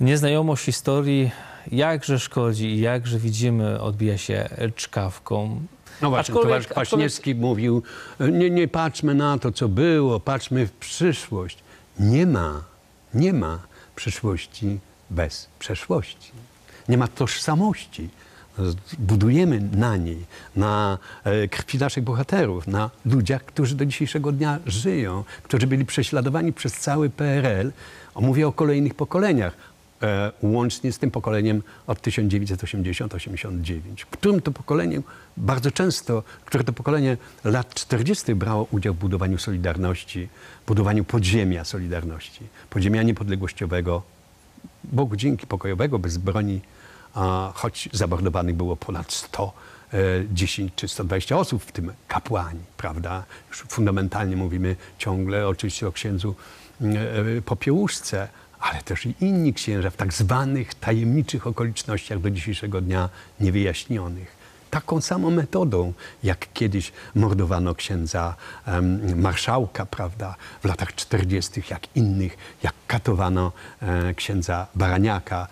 nieznajomość historii, jakże szkodzi i jakże widzimy, odbija się czkawką. No właśnie, towarzysz Kwaśniewski mówił, nie, nie patrzmy na to, co było, patrzmy w przyszłość. Nie ma, nie ma przyszłości bez przeszłości. Nie ma tożsamości budujemy na niej, na e, krwi naszych bohaterów, na ludziach, którzy do dzisiejszego dnia żyją, którzy byli prześladowani przez cały PRL. Mówię o kolejnych pokoleniach, łącznie z tym pokoleniem od 1980-89, którym to pokolenie bardzo często, które to pokolenie lat 40. brało udział w budowaniu Solidarności, budowaniu podziemia Solidarności, podziemia niepodległościowego, Bogu dzięki pokojowego, bez broni a choć zamordowanych było ponad 110 e, czy 120 osób, w tym kapłani, prawda? Już fundamentalnie mówimy ciągle oczywiście o księdzu mm, e, Popiełuszce, ale też i inni księża w tak zwanych tajemniczych okolicznościach do dzisiejszego dnia niewyjaśnionych. Taką samą metodą, jak kiedyś mordowano księdza um, marszałka, prawda, w latach 40., jak innych, jak katowano e, księdza Baraniaka.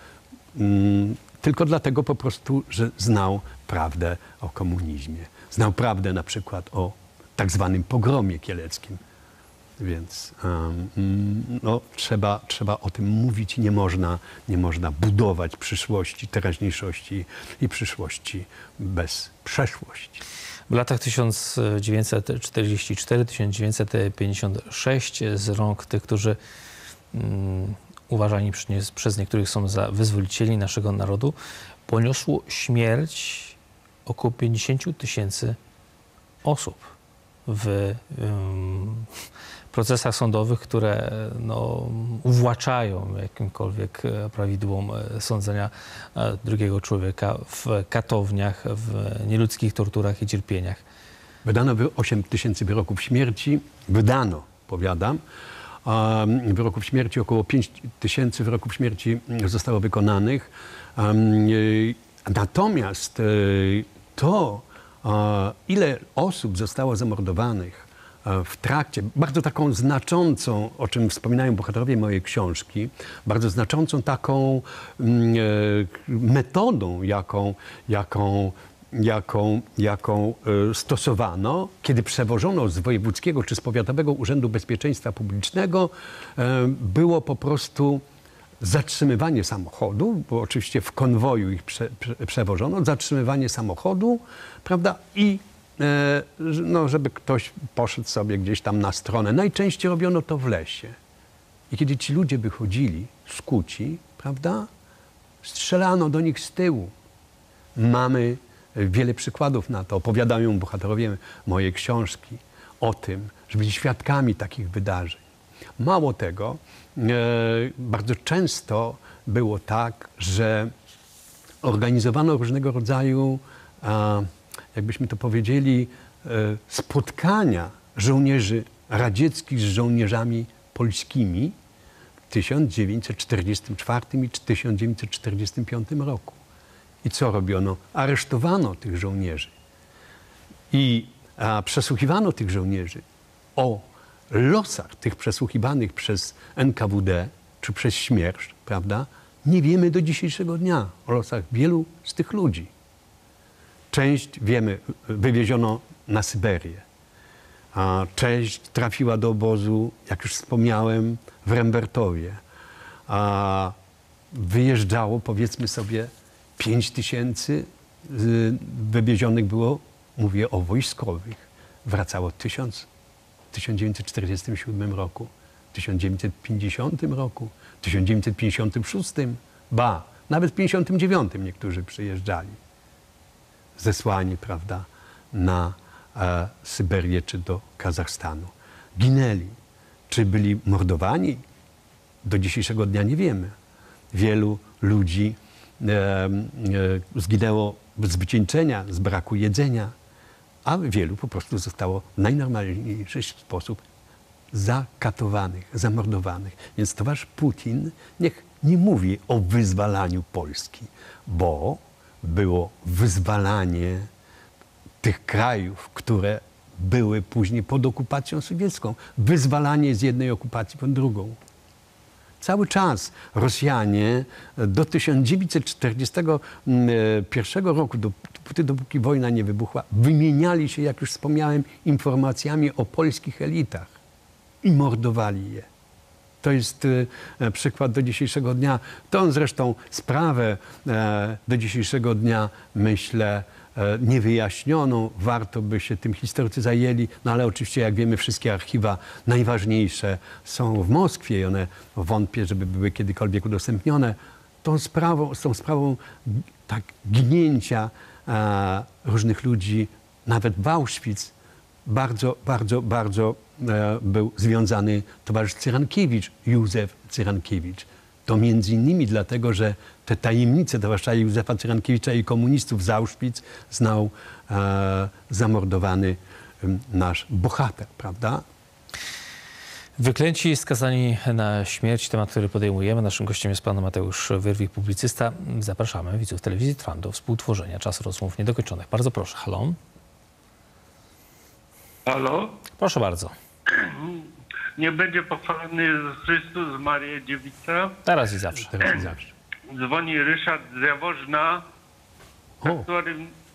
Mm, tylko dlatego po prostu, że znał prawdę o komunizmie. Znał prawdę na przykład o tak zwanym pogromie kieleckim. Więc um, no, trzeba, trzeba o tym mówić nie można, nie można budować przyszłości, teraźniejszości i przyszłości bez przeszłości. W latach 1944-1956 z rąk tych, którzy mm, uważani przez niektórych są za wyzwolicieli naszego narodu, poniosło śmierć około 50 tysięcy osób w um, procesach sądowych, które no, uwłaczają jakimkolwiek e, prawidłom e, sądzenia e, drugiego człowieka w katowniach, w nieludzkich torturach i cierpieniach. Wydano 8 tysięcy wyroków śmierci. Wydano, powiadam wyroków śmierci, około 5 tysięcy wyroków śmierci zostało wykonanych. E, natomiast to, ile osób zostało zamordowanych w trakcie, bardzo taką znaczącą, o czym wspominają bohaterowie mojej książki, bardzo znaczącą taką metodą, jaką, jaką jaką, jaką e, stosowano, kiedy przewożono z Wojewódzkiego czy z Powiatowego Urzędu Bezpieczeństwa Publicznego, e, było po prostu zatrzymywanie samochodu, bo oczywiście w konwoju ich prze, prze, przewożono, zatrzymywanie samochodu, prawda, i e, no, żeby ktoś poszedł sobie gdzieś tam na stronę. Najczęściej robiono to w lesie. I kiedy ci ludzie wychodzili skuci, prawda, strzelano do nich z tyłu. Mamy wiele przykładów na to. Opowiadają bohaterowie mojej książki o tym, że byli świadkami takich wydarzeń. Mało tego, e, bardzo często było tak, że organizowano różnego rodzaju, jakbyśmy to powiedzieli, e, spotkania żołnierzy radzieckich z żołnierzami polskimi w 1944 i 1945 roku. I co robiono? Aresztowano tych żołnierzy. I a, przesłuchiwano tych żołnierzy o losach tych przesłuchiwanych przez NKWD czy przez śmierć, prawda? Nie wiemy do dzisiejszego dnia o losach wielu z tych ludzi. Część, wiemy, wywieziono na Syberię. A część trafiła do obozu, jak już wspomniałem, w Rembertowie. A wyjeżdżało, powiedzmy sobie, 5 tysięcy wywiezionych było, mówię o wojskowych, wracało tysiąc w 1947 roku, 1950 roku, 1956, ba, nawet w 1959 niektórzy przyjeżdżali. Zesłani, prawda, na e, Syberię czy do Kazachstanu. Ginęli. Czy byli mordowani? Do dzisiejszego dnia nie wiemy. Wielu ludzi e, e, zginęło z wycieńczenia, z braku jedzenia, a wielu po prostu zostało w najnormalniejszy sposób zakatowanych, zamordowanych. Więc towarzysz Putin niech nie mówi o wyzwalaniu Polski, bo było wyzwalanie tych krajów, które były później pod okupacją sowiecką. Wyzwalanie z jednej okupacji pod drugą. Cały czas Rosjanie do 1941 roku, dopóty, dopóki wojna nie wybuchła, wymieniali się, jak już wspomniałem, informacjami o polskich elitach i mordowali je. To jest e, przykład do dzisiejszego dnia. Tą zresztą sprawę e, do dzisiejszego dnia, myślę, e, niewyjaśnioną. Warto by się tym historycy zajęli, no ale oczywiście, jak wiemy, wszystkie archiwa najważniejsze są w Moskwie i one wątpię, żeby były kiedykolwiek udostępnione. Tą sprawą, tą sprawą tak gnięcia różnych ludzi, nawet w Auschwitz, bardzo, bardzo, bardzo e, był związany towarzysz Cyrankiewicz, Józef Cyrankiewicz. To między innymi dlatego, że te tajemnice towarzysza Józefa Cyrankiewicza i komunistów z Auschwitz znał e, zamordowany nasz bohater, prawda? Wyklęci skazani na śmierć, temat, który podejmujemy. Naszym gościem jest pan Mateusz Wyrwik, publicysta. Zapraszamy widzów telewizji Trwam do współtworzenia czasu rozmów niedokończonych. Bardzo proszę. Halo. Halo? Proszę bardzo. Nie będzie pochwalony Jezus Chrystus, Maria Dziewica. Teraz i zawsze. Teraz i zawsze. Dzwoni Ryszard z Jaworzna,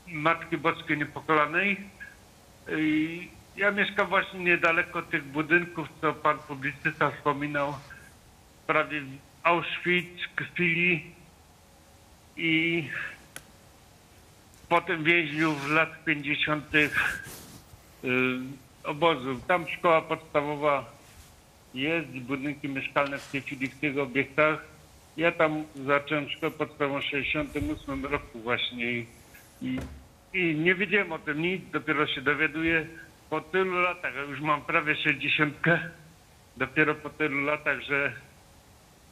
Matki Boskiej Niepokalanej. I ja mieszkam właśnie niedaleko tych budynków, co pan publicysta wspominał. Prawie w Auschwitz, Kwili i potem więźniów lat 50. y, obozu. Tam szkoła podstawowa jest, budynki mieszkalne w tej chwili w tych obiektach. Ja tam zacząłem szkołę podstawową w 68 roku właśnie i, i, nie wiedziałem o tym nic, dopiero się dowiaduję po tylu latach, już mam prawie 60, dopiero po tylu latach, że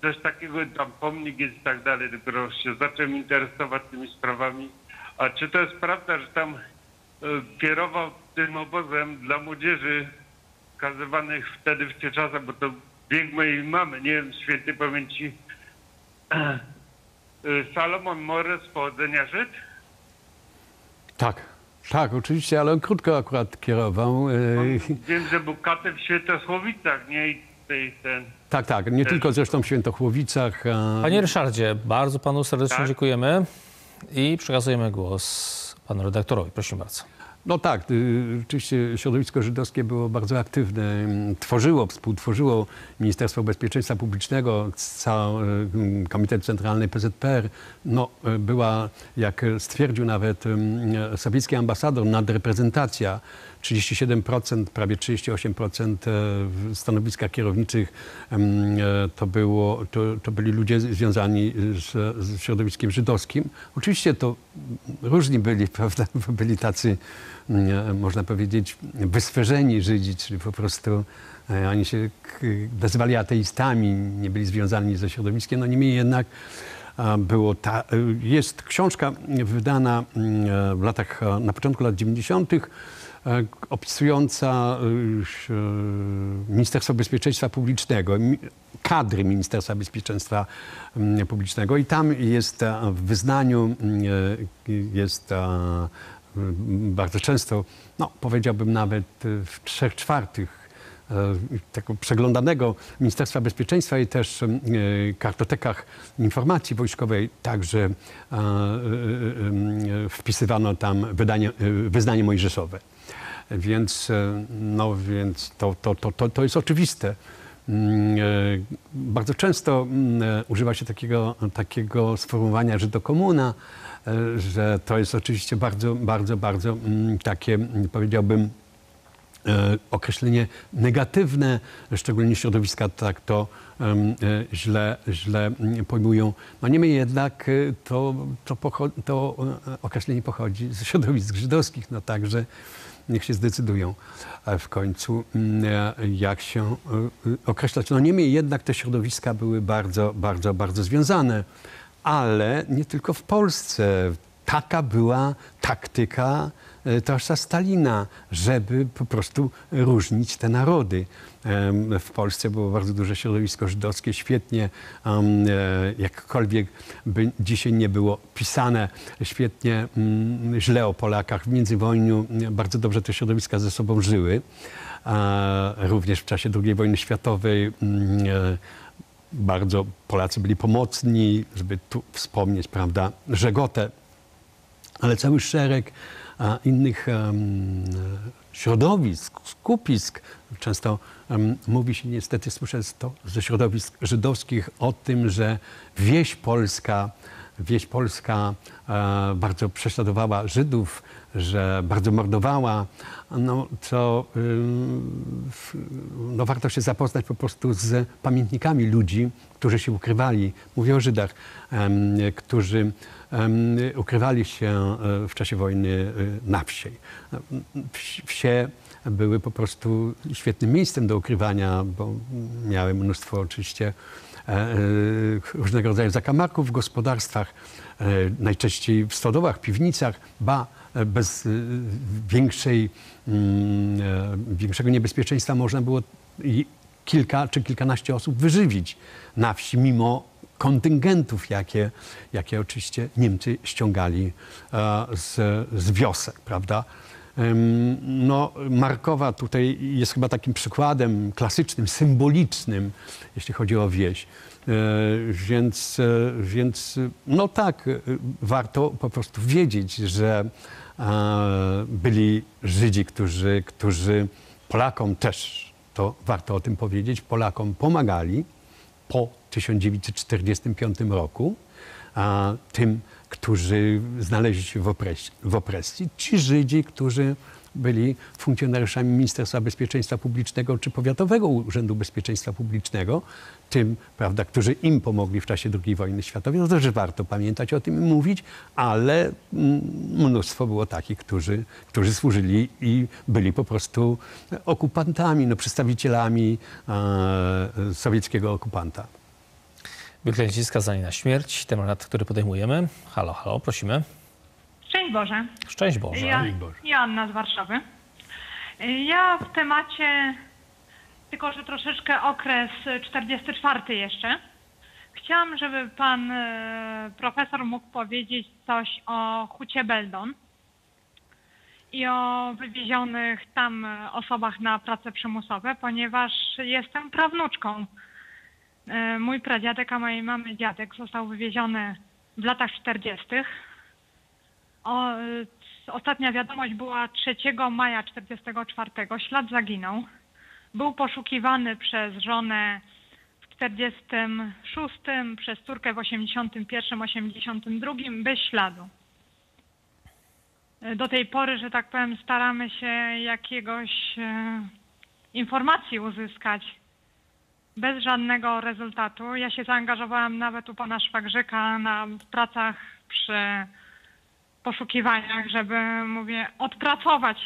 coś takiego, tam pomnik jest i tak dalej, dopiero się zacząłem interesować tymi sprawami. A czy to jest prawda, że tam e, kierował tym obozem dla młodzieży skazywanych wtedy w tych czasach, bo to bieg mojej mamy, nie wiem, świętej pamięci, e, *clears throat* Salomon Mores z pochodzenia Żyd? tak, tak, oczywiście, ale on krótko akurat kierował. e, *laughs* Wiem, że był katem w Świętosłowicach, nie? I tej, ten... Tak, tak, nie tylko zresztą w Świętochłowicach. a- Panie Ryszardzie, bardzo panu serdecznie Tak. dziękujemy i przekazujemy głos panu redaktorowi. Proszę bardzo. No tak, y, środowisko żydowskie było bardzo aktywne. mm, Tworzyło, współtworzyło Ministerstwo Bezpieczeństwa Publicznego, cały Komitet Centralny PZPR. No, y, była, jak stwierdził nawet y, sowiecki ambasador, nadreprezentacja 37%, prawie 38% w stanowiskach kierowniczych e, to, było, to, to byli ludzie związani z, z środowiskiem żydowskim. Oczywiście to różni byli, *laughs* prawda, byli tacy, mm, można powiedzieć, wysferzeni Żydzi, czyli po prostu e, oni się nazywali ateistami, nie byli związani ze środowiskiem, no niemniej jednak było ta, jest książka wydana e, w latach, e, na początku lat 90., e, opisująca y, ś- e, Ministerstwo Bezpieczeństwa Publicznego, kadry Ministerstwa Bezpieczeństwa mm, Publicznego i tam jest e, w wyznaniu mm, e, jest e, bardzo często, no powiedziałbym nawet e, w trzech czwartych e, tego przeglądanego Ministerstwa Bezpieczeństwa i też e, kartotekach informacji wojskowej także e, e, e, wpisywano tam wydanie, e, wyznanie mojżeszowe. Więc, e, no, więc to, to, to, to, to jest oczywiste. Mm, e, Bardzo często mm, e, używa się takiego, takiego sformułowania, komuna, że to jest oczywiście bardzo, bardzo, bardzo mm, takie, powiedziałbym, określenie negatywne, szczególnie środowiska tak to źle, źle pojmują. No niemniej jednak to, to, to określenie pochodzi ze środowisk żydowskich, no także niech się zdecydują e, w końcu, mm, e, jak się e, określać. No niemniej jednak te środowiska były bardzo, bardzo, bardzo związane, ale nie tylko w Polsce. Taka była taktyka Tomasza Stalina, żeby po prostu różnić te narody. W Polsce było bardzo duże środowisko żydowskie, świetnie, e, jakkolwiek by dzisiaj nie było pisane, świetnie, mm, źle o Polakach. W międzywojniu bardzo dobrze te środowiska ze sobą żyły. Również w czasie II wojny światowej e, bardzo Polacy byli pomocni, żeby tu wspomnieć, prawda, Żegotę, ale cały szereg innych em, środowisk, skupisk. Często mówi się niestety, słyszę to ze środowisk żydowskich o tym, że wieś polska, wieś polska e, bardzo prześladowała Żydów, że bardzo mordowała, no w- no, warto się zapoznać po prostu z pamiętnikami ludzi, którzy się ukrywali. Mówię o Żydach, którzy ukrywali się e, w czasie wojny e, na. Wsi- Wsie były po prostu świetnym miejscem do ukrywania, bo miały mnóstwo oczywiście e, e, różnego rodzaju zakamarków w gospodarstwach, e, najczęściej w stodołach, piwnicach, ba bez większej, mm, większego niebezpieczeństwa można było kilka czy kilkanaście osób wyżywić na wsi, mimo kontyngentów, jakie, jakie oczywiście Niemcy ściągali z, z wiosek, prawda? No, Markowa tutaj jest chyba takim przykładem klasycznym, symbolicznym, jeśli chodzi o wieś. E, Więc, e, więc no tak, e, warto po prostu wiedzieć, że byli Żydzi, którzy, którzy Polakom też, to warto o tym powiedzieć, Polakom pomagali po 1945 roku, tym, którzy znaleźli się w opresji, w opresji, ci Żydzi, którzy byli funkcjonariuszami Ministerstwa Bezpieczeństwa Publicznego czy Powiatowego Urzędu Bezpieczeństwa Publicznego, tym, prawda, którzy im pomogli w czasie II wojny światowej. No to, że warto pamiętać o tym i mówić, ale mm, mnóstwo było takich, którzy, którzy służyli i byli po prostu okupantami, no, przedstawicielami e, sowieckiego okupanta. Wyklęci skazani na śmierć, temat, który podejmujemy. Halo, halo, prosimy. Szczęść Boże. Szczęść Boże. Ja. Joanna z Warszawy. Ja w temacie, tylko że troszeczkę okres 44 jeszcze. Chciałam, żeby pan e, profesor mógł powiedzieć coś o Hucie Beldon i o wywiezionych tam osobach na prace przymusowe, ponieważ jestem prawnuczką. E, Mój pradziadek, a mojej mamy dziadek został wywieziony w latach 40. O, y, ostatnia wiadomość była 3 maja 44. Ślad zaginął. Był poszukiwany przez żonę w 46, przez córkę w 81, 82, bez śladu. Y, Do tej pory, że tak powiem, staramy się jakiegoś e, informacji uzyskać bez żadnego rezultatu. Ja się zaangażowałam nawet u pana Szwagrzyka na pracach przy poszukiwaniach, żeby, mówię, odpracować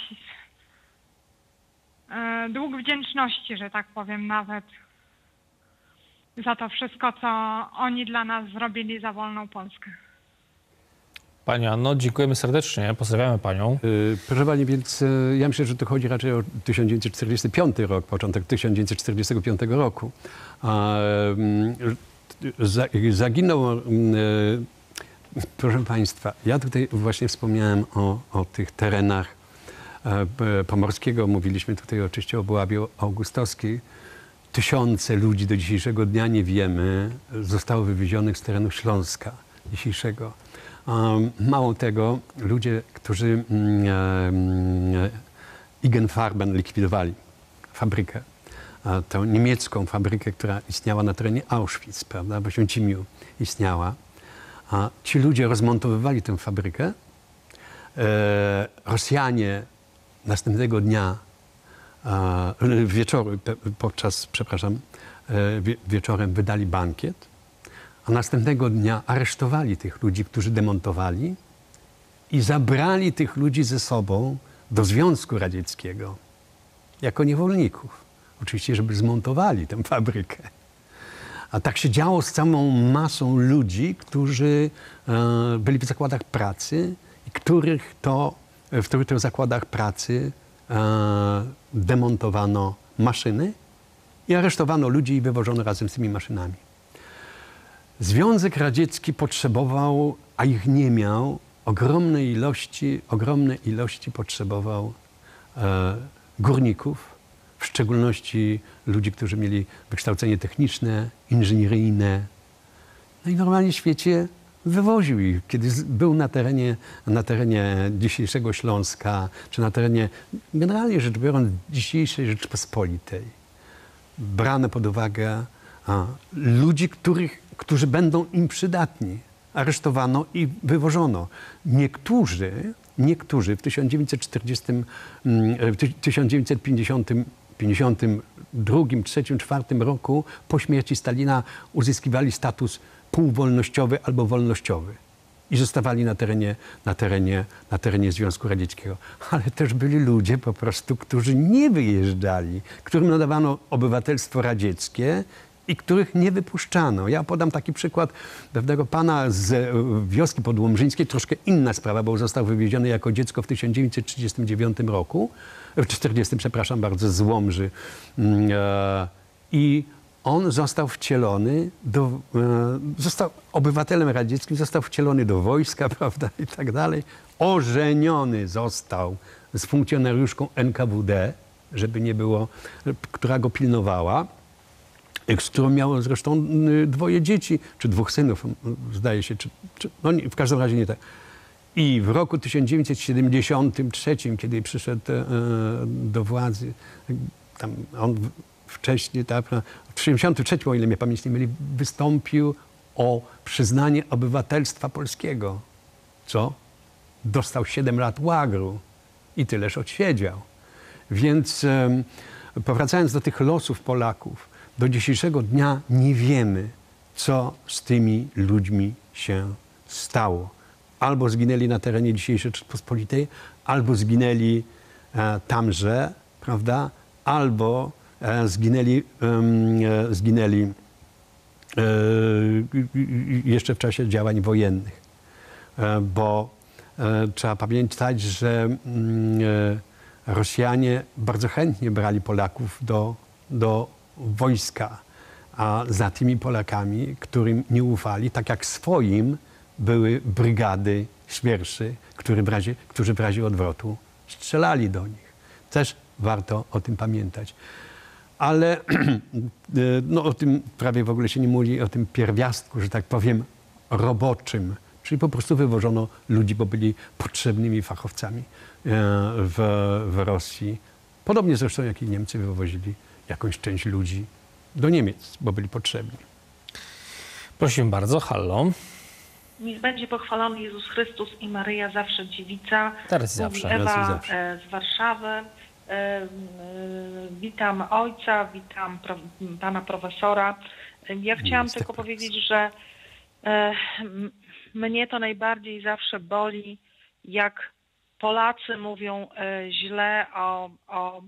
e, dług wdzięczności, że tak powiem, nawet za to wszystko, co oni dla nas zrobili za wolną Polskę. Pani Anno, dziękujemy serdecznie, pozdrawiamy Panią. Y, Proszę Pani, więc y, ja myślę, że tu chodzi raczej o 1945 rok, początek 1945 roku. A, za- Zaginął, y, *laughs* proszę Państwa, ja tutaj właśnie wspomniałem o, o tych terenach e, pomorskiego, mówiliśmy tutaj oczywiście o Buławie Augustowskiej. Tysiące ludzi do dzisiejszego dnia, nie wiemy, zostało wywiezionych z terenu Śląska dzisiejszego. Mało tego, ludzie, którzy mm, e, Igenfarben likwidowali, fabrykę, tę niemiecką fabrykę, która istniała na terenie Auschwitz, prawda, w Oświęcimiu istniała, a ci ludzie rozmontowywali tę fabrykę. E, Rosjanie następnego dnia wieczoru, podczas, przepraszam, e, wie, wieczorem wydali bankiet, a następnego dnia aresztowali tych ludzi, którzy demontowali i zabrali tych ludzi ze sobą do Związku Radzieckiego jako niewolników. Oczywiście, żeby zmontowali tę fabrykę. A tak się działo z całą masą ludzi, którzy e, byli w zakładach pracy i których to, w których to zakładach pracy e, demontowano maszyny i aresztowano ludzi i wywożono razem z tymi maszynami. Związek Radziecki potrzebował, a ich nie miał, ogromnej ilości, ogromne ilości potrzebował e, górników, w szczególności ludzi, którzy mieli wykształcenie techniczne, inżynieryjne. No i normalnie w świecie wywoził ich. Kiedy był na terenie, na terenie dzisiejszego Śląska, czy na terenie, generalnie rzecz biorąc, dzisiejszej Rzeczpospolitej, brano pod uwagę a, ludzi, których, którzy będą im przydatni. Aresztowano i wywożono. Niektórzy, niektórzy w 1940, mm, w ty- 1950, 52, 3, 4 roku po śmierci Stalina uzyskiwali status półwolnościowy albo wolnościowy i zostawali na terenie, na, terenie, na terenie Związku Radzieckiego. Ale też byli ludzie po prostu, którzy nie wyjeżdżali, którym nadawano obywatelstwo radzieckie i których nie wypuszczano. Ja podam taki przykład pewnego pana z e, wioski podłomżyńskiej, troszkę inna sprawa, bo został wywieziony jako dziecko w 1939 roku, w 40, przepraszam bardzo, z Łomży. Mm, e, I on został wcielony do, e, został obywatelem radzieckim, został wcielony do wojska, *laughs* prawda, i tak dalej. Ożeniony został z funkcjonariuszką NKWD, żeby nie było, która go pilnowała, z którą miał zresztą y, dwoje dzieci, czy dwóch synów, zdaje się, czy, czy, no nie, w każdym razie nie tak. I w roku 1973, kiedy przyszedł e, do władzy, tam on wcześniej, tak, w 1973, o ile mnie pamięć nie myli, wystąpił o przyznanie obywatelstwa polskiego. Co? Dostał 7 lat łagru i tyleż odsiedział. Więc powracając do tych losów Polaków, do dzisiejszego dnia nie wiemy, co z tymi ludźmi się stało. Albo zginęli na terenie dzisiejszej Rzeczypospolitej, albo zginęli e, tamże, prawda? Albo e, zginęli, e, zginęli e, jeszcze w czasie działań wojennych. E, bo e, trzeba pamiętać, że mm, Rosjanie bardzo chętnie brali Polaków do, do wojska, a za tymi Polakami, którym nie ufali, tak jak swoim, były brygady świerszy, które w razie, którzy w razie odwrotu strzelali do nich. Też warto o tym pamiętać. Ale *clears throat* no, o tym prawie w ogóle się nie mówi, o tym pierwiastku, że tak powiem, roboczym. Czyli po prostu wywożono ludzi, bo byli potrzebnymi fachowcami e, w, w Rosji. Podobnie zresztą jak i Niemcy wywozili jakąś część ludzi do Niemiec, bo byli potrzebni. Prosimy bardzo, hallo. Niech będzie pochwalony Jezus Chrystus i Maryja zawsze dziewica. Teraz zawsze. Ewa Teraz zawsze. e, z Warszawy. E, e, Witam ojca, witam pana profesora. Ja chciałam Jest tylko tak. powiedzieć, że mnie to najbardziej zawsze boli, jak Polacy mówią źle o, o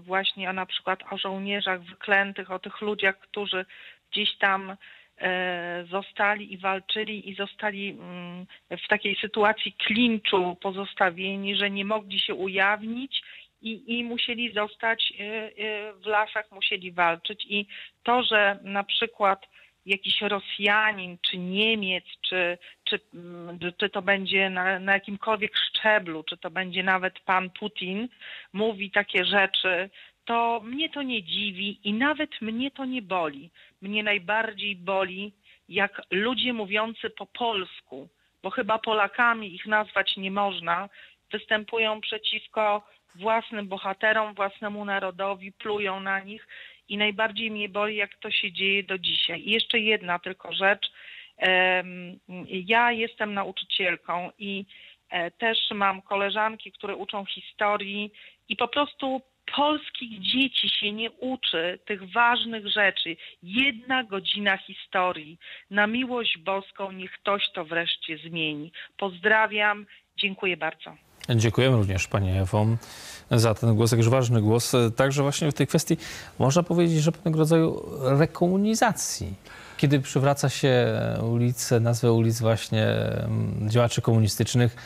właśnie o na przykład o żołnierzach wyklętych, o tych ludziach, którzy gdzieś tam e, zostali i walczyli i zostali mm, w takiej sytuacji klinczu pozostawieni, że nie mogli się ujawnić i, i musieli zostać e, e, w lasach, musieli walczyć. I to, że na przykład jakiś Rosjanin, czy Niemiec, czy, czy, mm, czy to będzie na, na jakimkolwiek szczeblu, czy to będzie nawet pan Putin, mówi takie rzeczy, to mnie to nie dziwi i nawet mnie to nie boli. Mnie najbardziej boli, jak ludzie mówiący po polsku, bo chyba Polakami ich nazwać nie można, występują przeciwko własnym bohaterom, własnemu narodowi, plują na nich i najbardziej mnie boli, jak to się dzieje do dzisiaj. I jeszcze jedna tylko rzecz. Ja jestem nauczycielką i E, Też mam koleżanki, które uczą historii i po prostu polskich dzieci się nie uczy tych ważnych rzeczy. Jedna godzina historii. Na miłość boską niech ktoś to wreszcie zmieni. Pozdrawiam. Dziękuję bardzo. Dziękujemy również Pani Ewo za ten głos, jakże ważny głos. Także właśnie w tej kwestii można powiedzieć, że pewnego rodzaju rekomunizacji. Kiedy przywraca się ulice, nazwę ulic właśnie mm, działaczy komunistycznych,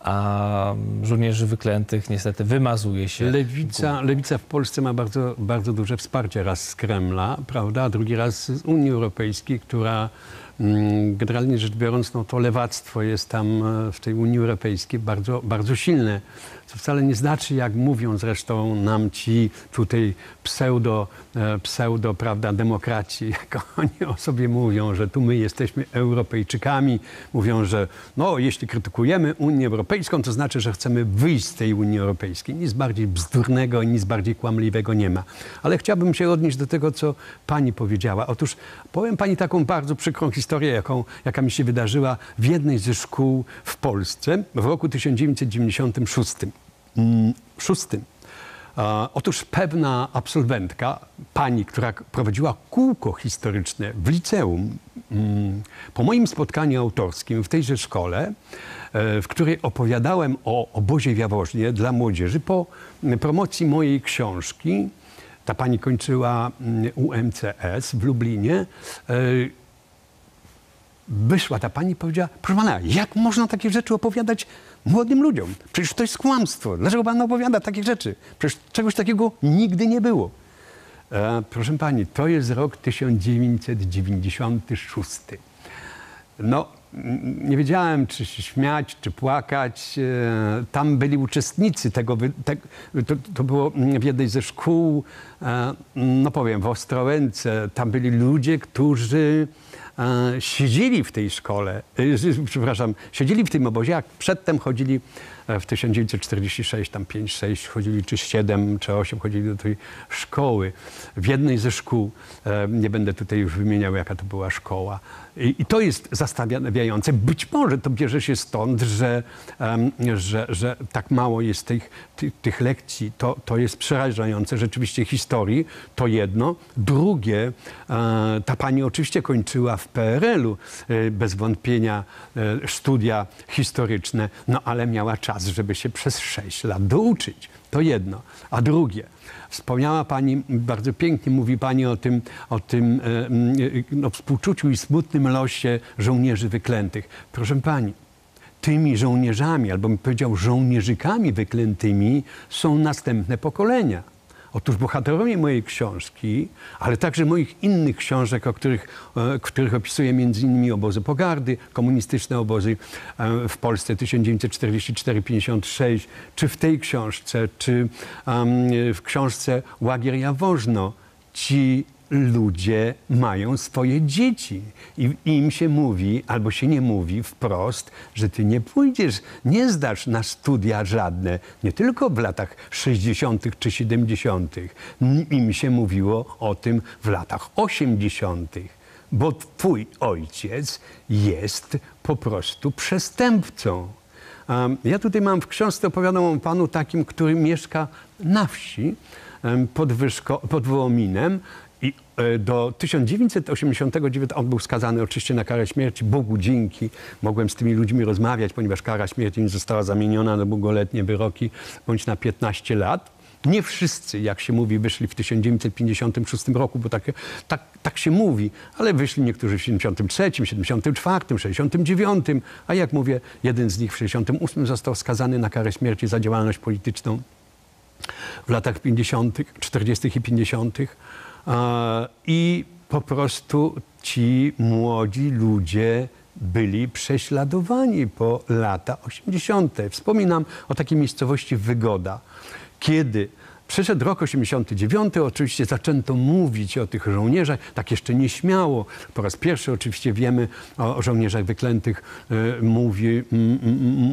a żołnierzy wyklętych niestety wymazuje się. Lewica, lewica w Polsce ma bardzo, bardzo duże wsparcie raz z Kremla, prawda, a drugi raz z Unii Europejskiej, która generalnie rzecz biorąc, no to lewactwo jest tam e, w tej Unii Europejskiej bardzo, bardzo silne. Co wcale nie znaczy, jak mówią zresztą nam ci tutaj pseudo, e, pseudo prawda, demokraci, *laughs* jak oni o sobie mówią, że tu my jesteśmy Europejczykami. Mówią, że no, jeśli krytykujemy Unię Europejską, to znaczy, że chcemy wyjść z tej Unii Europejskiej. Nic bardziej bzdurnego, nic bardziej kłamliwego nie ma. Ale chciałbym się odnieść do tego, co pani powiedziała. Otóż powiem pani taką bardzo przykrą historię, jaką, jaka mi się wydarzyła w jednej ze szkół w Polsce w roku 1996. Mm, Otóż pewna absolwentka, pani, która prowadziła kółko historyczne w liceum, mm, po moim spotkaniu autorskim w tejże szkole, e, w której opowiadałem o obozie w Jaworznie dla młodzieży, po promocji mojej książki, ta pani kończyła mm, UMCS w Lublinie, e, wyszła ta pani i powiedziała, proszę pana, jak można takie rzeczy opowiadać młodym ludziom? Przecież to jest kłamstwo. Dlaczego pan opowiada takie rzeczy? Przecież czegoś takiego nigdy nie było. E, proszę pani, to jest rok 1996. No, nie wiedziałem, czy się śmiać, czy płakać. E, Tam byli uczestnicy tego. te- To, to było w jednej ze szkół, e, no powiem, w Ostrołęce. Tam byli ludzie, którzy siedzieli w tej szkole, z- przepraszam, siedzieli w tym obozie, a przedtem chodzili e, w 1946, tam 5, 6 chodzili, czy 7, czy 8 chodzili do tej szkoły. W jednej ze szkół, e, nie będę tutaj już wymieniał, jaka to była szkoła. I, to jest zastanawiające. Być może to bierze się stąd, że, że, że tak mało jest tych, tych, tych lekcji. To, to jest przerażające. Rzeczywiście historii to jedno. Drugie, e, ta pani oczywiście kończyła w PRL-u, e, bez wątpienia e, studia historyczne, no ale miała czas, żeby się przez sześć lat douczyć. To jedno. A drugie, Wspomniała Pani, bardzo pięknie mówi Pani o tym, o tym e, e, no, współczuciu i smutnym losie żołnierzy wyklętych. Proszę Pani, tymi żołnierzami, albo bym powiedział żołnierzykami wyklętymi są następne pokolenia. Otóż bohaterowie mojej książki, ale także moich innych książek, o których, e, w których opisuję innymi obozy pogardy, komunistyczne obozy e, w Polsce 1944-56, czy w tej książce, czy w książce Łagier Jaworzno, ci ludzie mają swoje dzieci i im się mówi, albo się nie mówi wprost, że ty nie pójdziesz, nie zdasz na studia żadne, nie tylko w latach 60. czy 70. Im się mówiło o tym w latach 80. Bo twój ojciec jest po prostu przestępcą. Ja tutaj mam w książce, opowiadam o panu takim, który mieszka na wsi pod, Wyszko, pod Wołominem do 1989, on był skazany oczywiście na karę śmierci, Bogu dzięki, mogłem z tymi ludźmi rozmawiać, ponieważ kara śmierci nie została zamieniona na długoletnie wyroki, bądź na 15 lat. Nie wszyscy, jak się mówi, wyszli w 1956 roku, bo tak, tak, tak się mówi, ale wyszli niektórzy w 73, 74, 69, a jak mówię, jeden z nich w 68 został skazany na karę śmierci za działalność polityczną w latach 50., 40. i 50. I po prostu ci młodzi ludzie byli prześladowani po lata 80. Wspominam o takiej miejscowości Wygoda, kiedy Przyszedł rok 89, oczywiście zaczęto mówić o tych żołnierzach, tak jeszcze nieśmiało. Po raz pierwszy oczywiście wiemy o, żołnierzach wyklętych, e, mówi,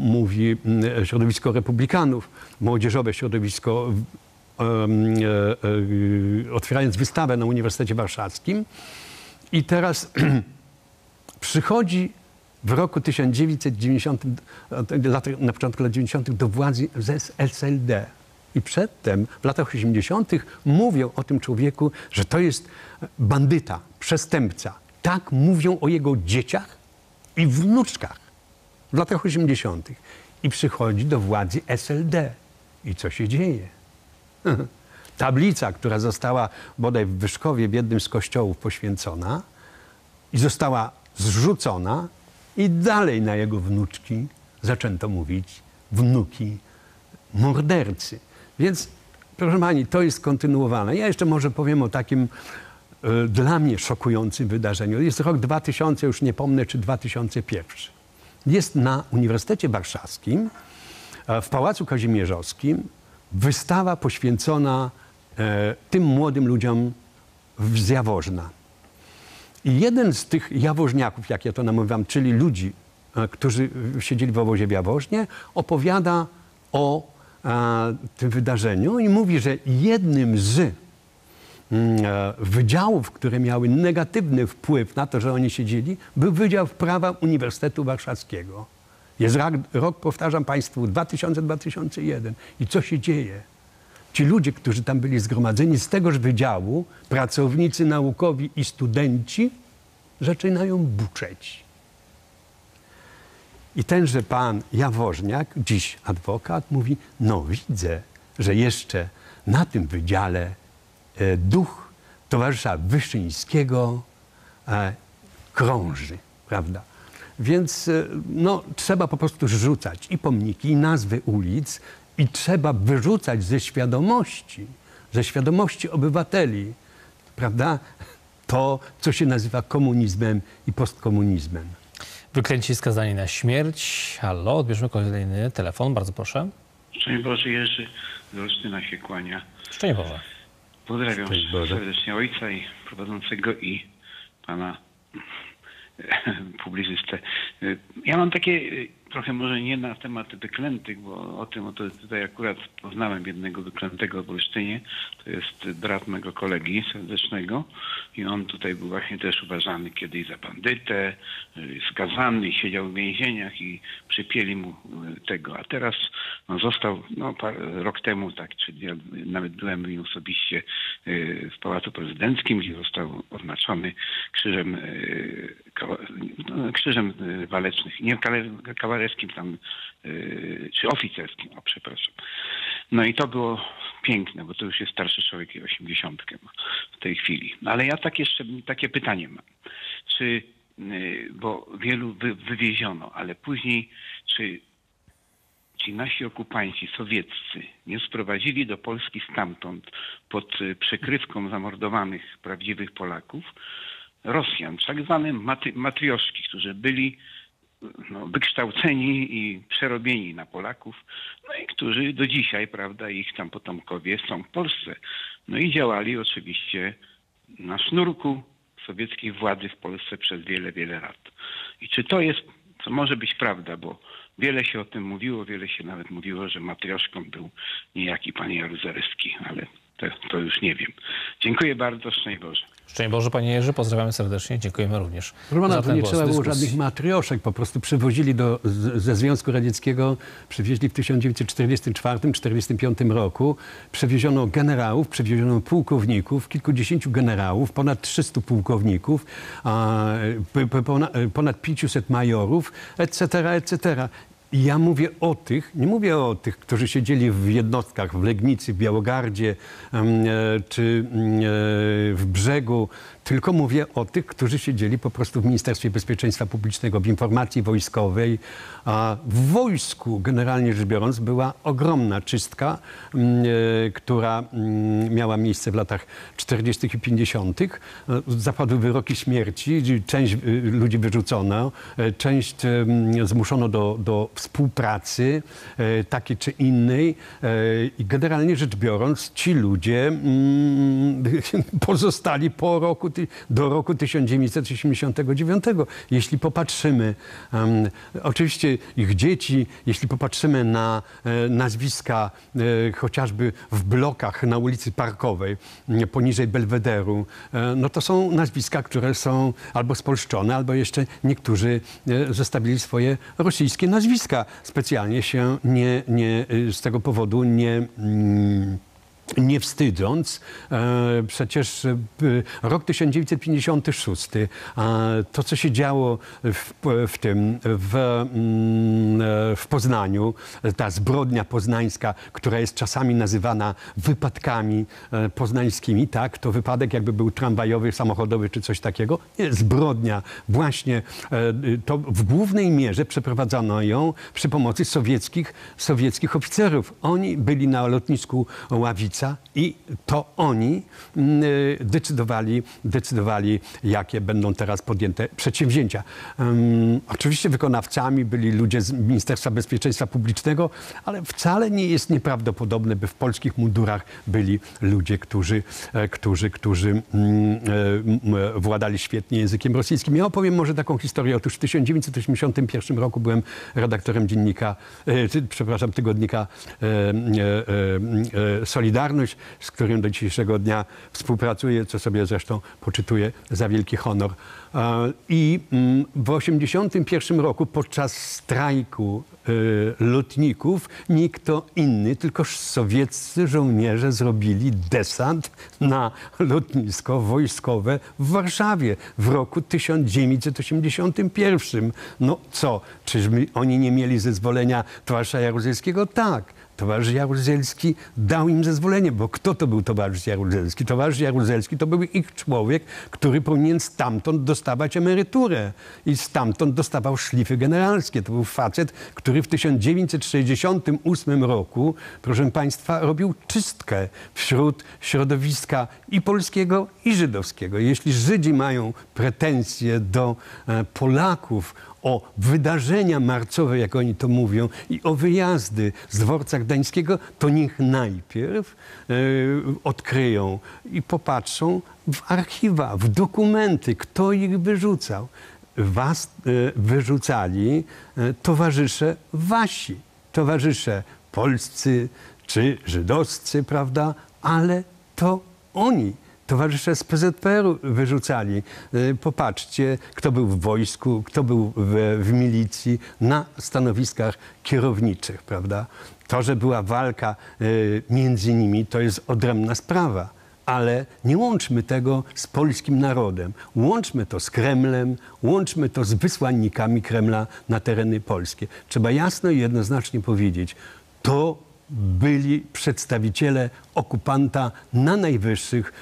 mówi środowisko republikanów, młodzieżowe środowisko, otwierając wystawę na Uniwersytecie Warszawskim. I teraz *clears throat* przychodzi w roku 1990, lat- na początku lat 90. do władzy z SLD. I przedtem, w latach 80., mówią o tym człowieku, że to jest bandyta, przestępca. Tak mówią o jego dzieciach i wnuczkach w latach 80. I przychodzi do władzy SLD. I co się dzieje? *laughs* Tablica, która została bodaj w Wyszkowie w jednym z kościołów poświęcona i została zrzucona i dalej na jego wnuczki zaczęto mówić wnuki mordercy. Więc proszę pani, to jest kontynuowane. Ja jeszcze może powiem o takim e, dla mnie szokującym wydarzeniu. Jest rok 2000, już nie pomnę, czy 2001. Jest na Uniwersytecie Warszawskim, e, w Pałacu Kazimierzowskim, wystawa poświęcona e, tym młodym ludziom z Jaworzna. I jeden z tych jawożniaków, jak ja to namywam, czyli ludzi, e, którzy siedzieli w obozie w Jaworznie, opowiada o e, tym wydarzeniu i mówi, że jednym z mm, e, wydziałów, które miały negatywny wpływ na to, że oni siedzieli, był Wydział Prawa Uniwersytetu Warszawskiego. Jest rok, rok powtarzam Państwu, 2000-2001. I co się dzieje? Ci ludzie, którzy tam byli zgromadzeni z tegoż wydziału, pracownicy naukowi i studenci, zaczynają buczeć. I tenże pan Jaworzniak, dziś adwokat, mówi: No, widzę, że jeszcze na tym wydziale e, duch towarzysza Wyszyńskiego e, krąży, prawda? Więc e, no, trzeba po prostu rzucać i pomniki, i nazwy ulic, i trzeba wyrzucać ze świadomości, ze świadomości obywateli, prawda? To, co się nazywa komunizmem i postkomunizmem. Wyklęci skazani na śmierć. Halo, odbierzmy kolejny telefon, bardzo proszę. Szczęść Boże, Jerzy z Olsztyna się kłania. Szczęść Boże. Pozdrawiam Szczęść Boże. serdecznie ojca i prowadzącego i pana *laughs* publicystę. Ja mam takie trochę może nie na temat wyklętych, bo o tym oto tutaj akurat poznałem jednego wyklętego w Olsztynie. To jest brat mego kolegi serdecznego i on tutaj był właśnie też uważany kiedyś za bandytę, y, skazany, siedział w więzieniach i przypieli mu y, tego. A teraz no, został no, rok temu, tak, czyli ja nawet byłem nim osobiście y, w Pałacu Prezydenckim, gdzie został oznaczony krzyżem, no, krzyżem walecznych, nie kale- kawalerskim tam, y, czy oficerskim, o przepraszam. No i to było piękne, bo to już jest starszy człowiek i 80 ma w tej chwili. No ale ja tak jeszcze takie pytanie mam. Czy, y, bo wielu wy, wywieziono, ale później, czy ci nasi okupanci sowieccy nie sprowadzili do Polski stamtąd pod y, przykrywką zamordowanych prawdziwych Polaków Rosjan, tak zwane matry, matrioszki, którzy byli no, wykształceni i przerobieni na Polaków, no i którzy do dzisiaj, prawda, ich tam potomkowie są w Polsce. No i działali oczywiście na sznurku sowieckiej władzy w Polsce przez wiele, wiele lat. I czy to jest, to może być prawda, bo wiele się o tym mówiło, wiele się nawet mówiło, że matrioszką był niejaki pan Jaruzelski, ale to, to już nie wiem. Dziękuję bardzo, szczęść Boże. Szczęść Boże, panie Jerzy, pozdrawiamy serdecznie, dziękujemy również. Proszę ten nie głos trzeba było żadnych matrioszek, po prostu przywozili do, z, ze Związku Radzieckiego, przywieźli w 1944-1945 roku, przewieziono generałów, przewieziono pułkowników, kilkudziesięciu generałów, ponad 300 pułkowników, a, p- p- pona- ponad 500 majorów, etc., etc. I ja mówię o tych, nie mówię o tych, którzy siedzieli w jednostkach w Legnicy, w Białogardzie e, czy e, w Brzegu, tylko mówię o tych, którzy siedzieli po prostu w Ministerstwie Bezpieczeństwa Publicznego, w informacji wojskowej. A w wojsku, generalnie rzecz biorąc, była ogromna czystka, mm, e, która mm, miała miejsce w latach 40. i 50. E, Zapadły wyroki śmierci, część e, ludzi wyrzucono, część zmuszono do, do współpracy takiej czy innej i generalnie rzecz biorąc ci ludzie mm, *laughs* pozostali po roku, do roku 1989. Jeśli popatrzymy, em, oczywiście ich dzieci, jeśli popatrzymy na e, nazwiska e, chociażby w blokach na ulicy Parkowej, poniżej Belwederu, e, no to są nazwiska, które są albo spolszczone, albo jeszcze niektórzy e, zostawili swoje rosyjskie nazwiska. Specjalnie się nie, nie, e, z tego powodu nie... Mm, nie wstydząc, e, przecież e, rok 1956, a to co się działo w, w tym, w, mm, e, w Poznaniu, ta zbrodnia poznańska, która jest czasami nazywana wypadkami poznańskimi, tak, to wypadek jakby był tramwajowy, samochodowy czy coś takiego. Nie, zbrodnia. Właśnie to w głównej mierze przeprowadzono ją przy pomocy sowieckich, sowieckich oficerów. Oni byli na lotnisku I to oni mm, y, decydowali, decydowali, jakie będą teraz podjęte przedsięwzięcia. Ym, oczywiście wykonawcami byli ludzie z Ministerstwa Bezpieczeństwa Publicznego, ale wcale nie jest nieprawdopodobne, by w polskich mundurach byli ludzie, którzy, e, którzy, którzy mm, e, władali świetnie językiem rosyjskim. Ja opowiem może taką historię. Otóż w 1981 roku byłem redaktorem dziennika, e, przepraszam, tygodnika e, z którym do dzisiejszego dnia współpracuję, co sobie zresztą poczytuję za wielki honor. E, I mm, w 1981 roku podczas strajku e, lotników nikt to inny, tylko sowieccy żołnierze zrobili desant na lotnisko wojskowe w Warszawie w roku 1981. No co, czyżby oni nie mieli zezwolenia towarzysza Jaruzelskiego? Tak. Towarzysz Jaruzelski dał im zezwolenie, bo kto to był towarzysz Jaruzelski? Towarzysz Jaruzelski to był ich człowiek, który powinien stamtąd dostawać emeryturę i stamtąd dostawał szlify generalskie. To był facet, który w 1968 roku, proszę Państwa, robił czystkę wśród środowiska i polskiego, i żydowskiego. Jeśli Żydzi mają pretensje do e, Polaków, o wydarzenia marcowe, jak oni to mówią, i o wyjazdy z dworca gdańskiego, to niech najpierw e, odkryją i popatrzą w archiwa, w dokumenty, kto ich wyrzucał. Was e, wyrzucali e, towarzysze wasi, towarzysze polscy czy żydowscy, prawda, ale to oni towarzysze z PZPR-u wyrzucali. Y, Popatrzcie, kto był w wojsku, kto był w, w milicji, na stanowiskach kierowniczych, prawda? To, że była walka y, między nimi, to jest odrębna sprawa. Ale nie łączmy tego z polskim narodem. Łączmy to z Kremlem, łączmy to z wysłannikami Kremla na tereny polskie. Trzeba jasno i jednoznacznie powiedzieć, to byli przedstawiciele okupanta na najwyższych,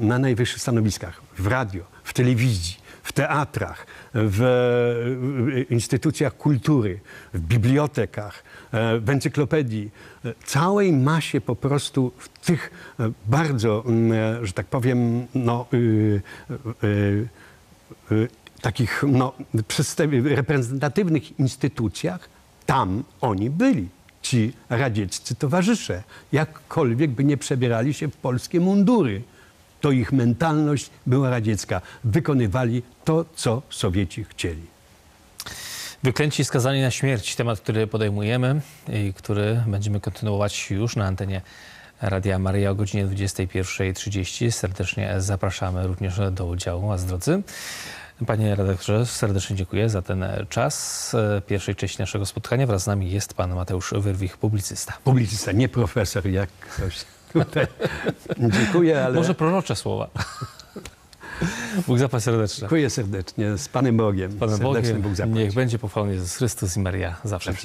na najwyższych stanowiskach. W radio, w telewizji, w teatrach, w instytucjach kultury, w bibliotekach, e, w encyklopedii, e, całej masie po prostu w tych e, bardzo, mm, że tak powiem, no, y, y, y, takich no, reprezentatywnych instytucjach, tam oni byli, ci radzieccy towarzysze. Jakkolwiek by nie przebierali się w polskie mundury, to ich mentalność była radziecka. Wykonywali to, co Sowieci chcieli. Wyklęci skazani na śmierć, temat, który podejmujemy i który będziemy kontynuować już na antenie Radia Maryja o godzinie 21.30. Serdecznie zapraszamy również do udziału, a drodzy. Panie redaktorze, serdecznie dziękuję za ten czas pierwszej części naszego spotkania. Wraz z nami jest pan Mateusz Wyrwich, publicysta. Publicysta, nie profesor, jak ktoś tutaj. *laughs* Dziękuję, ale Może prorocze słowa. Bóg zapłać serdecznie. dziękuję serdecznie. Z Panem Bogiem. Panem Serdeczny Bogiem, Bóg zapłać. niech będzie pochwalony Jezus Chrystus i Maria zawsze w.